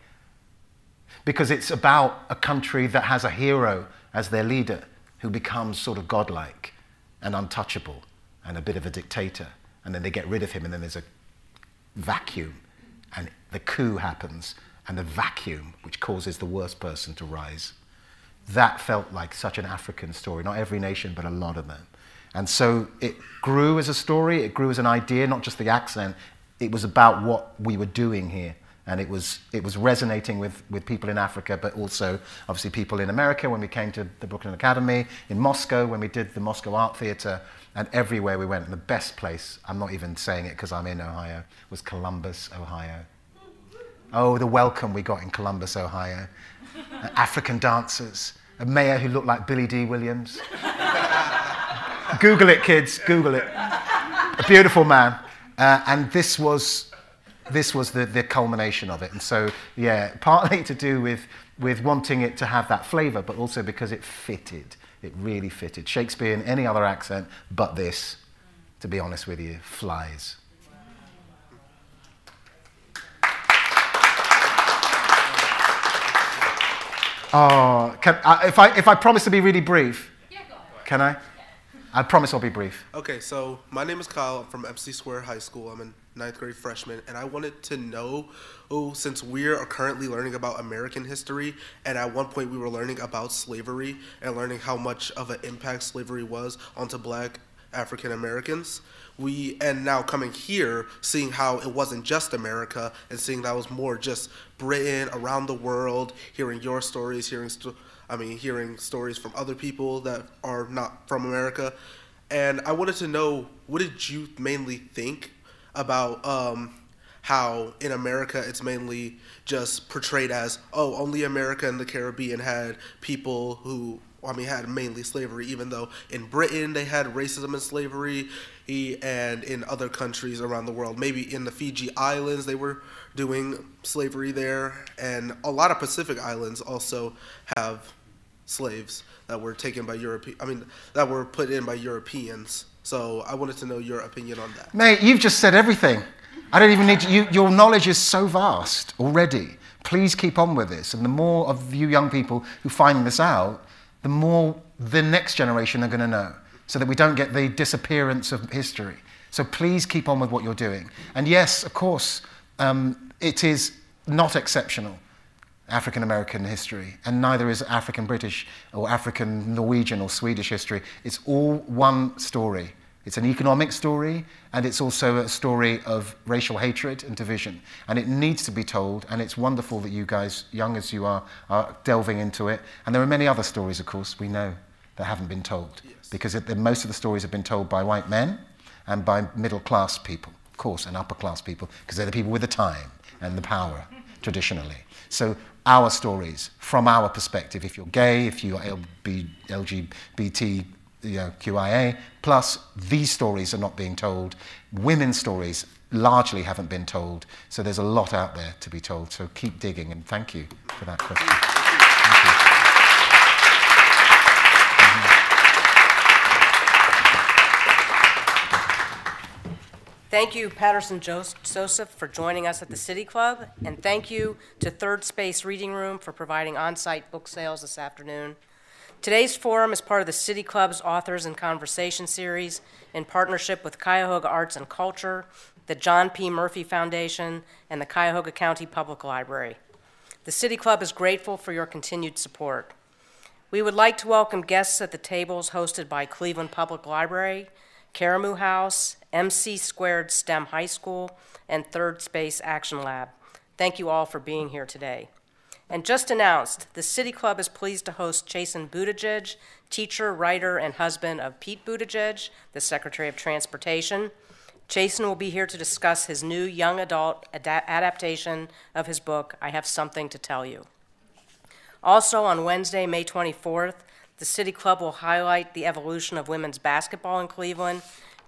because it's about a country that has a hero as their leader who becomes sort of godlike and untouchable and a bit of a dictator. And then they get rid of him, and then there's a vacuum, and the coup happens, and the vacuum, which causes the worst person to rise that felt like such an African story. Not every nation, but a lot of them. And so it grew as a story, it grew as an idea, not just the accent. It was about what we were doing here. And it was, it was resonating with, with people in Africa, but also obviously people in America when we came to the Brooklyn Academy, in Moscow when we did the Moscow Art Theatre, and everywhere we went. And the best place, I'm not even saying it because I'm in Ohio, was Columbus, Ohio. Oh, the welcome we got in Columbus, Ohio. African dancers, a mayor who looked like Billy Dee Williams. Google it, kids, Google it. A beautiful man. Uh, and this was, this was the, the culmination of it. And so, yeah, partly to do with, with wanting it to have that flavour, but also because it fitted. It really fitted. Shakespeare in any other accent but this, to be honest with you, flies. Oh, can, uh, if, I, if I promise to be really brief, yeah, can I? I promise I'll be brief. Okay, so my name is Kyle. I'm from MC Square High School. I'm a ninth grade freshman, and I wanted to know, oh, since we are currently learning about American history, and at one point we were learning about slavery and learning how much of an impact slavery was onto Black African Americans. We and now coming here, seeing how it wasn't just America, and seeing that was more just Britain around the world. Hearing your stories, hearing. St- I mean, hearing stories from other people that are not from America. And I wanted to know what did you mainly think about um, how in America it's mainly just portrayed as, oh, only America and the Caribbean had people who, I mean, had mainly slavery, even though in Britain they had racism and slavery, and in other countries around the world. Maybe in the Fiji Islands they were doing slavery there, and a lot of Pacific islands also have slaves that were taken by European. I mean, that were put in by Europeans. So I wanted to know your opinion on that. Mate, you've just said everything. I don't even need to, you, your knowledge is so vast already. Please keep on with this. And the more of you young people who find this out, the more the next generation are going to know, so that we don't get the disappearance of history. So please keep on with what you're doing. And yes, of course, um, it is not exceptional. African American history, and neither is African British or African Norwegian or Swedish history. It's all one story. It's an economic story, and it's also a story of racial hatred and division. And it needs to be told, and it's wonderful that you guys, young as you are, are delving into it. And there are many other stories, of course, we know that haven't been told. Yes. Because it, most of the stories have been told by white men and by middle class people, of course, and upper class people, because they're the people with the time and the power, traditionally. So our stories from our perspective. If you're gay, if you're LGBT, you know, QIA, plus these stories are not being told. Women's stories largely haven't been told. So there's a lot out there to be told. So keep digging, and thank you for that question. Thank you, Paterson Joseph, for joining us at the City Club, and thank you to Third Space Reading Room for providing on-site book sales this afternoon. Today's forum is part of the City Club's Authors and Conversation series in partnership with Cuyahoga Arts and Culture, the John P. Murphy Foundation, and the Cuyahoga County Public Library. The City Club is grateful for your continued support. We would like to welcome guests at the tables hosted by Cleveland Public Library, Karamu House, MC Squared STEM High School, and Third Space Action Lab. Thank you all for being here today. And just announced, the City Club is pleased to host Chasten Buttigieg, teacher, writer, and husband of Pete Buttigieg, the Secretary of Transportation. Chasten will be here to discuss his new young adult ad adaptation of his book, I Have Something to Tell You. Also, on Wednesday, May 24th, the City Club will highlight the evolution of women's basketball in Cleveland,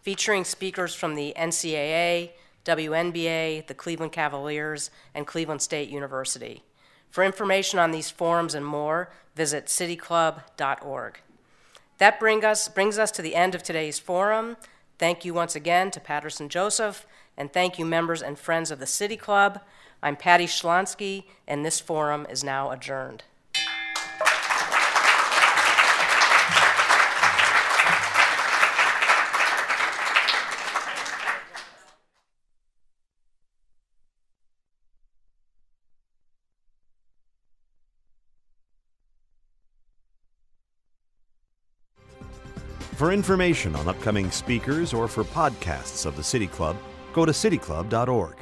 featuring speakers from the NCAA, WNBA, the Cleveland Cavaliers, and Cleveland State University. For information on these forums and more, visit cityclub.org. That bring us, brings us to the end of today's forum. Thank you once again to Paterson Joseph, and thank you members and friends of the City Club. I'm Patty Shlonsky, and this forum is now adjourned. For information on upcoming speakers or for podcasts of the City Club, go to cityclub.org.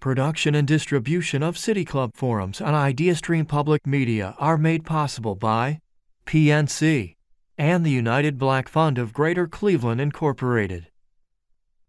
Production and distribution of City Club forums on IdeaStream Public Media are made possible by PNC and the United Black Fund of Greater Cleveland, Incorporated.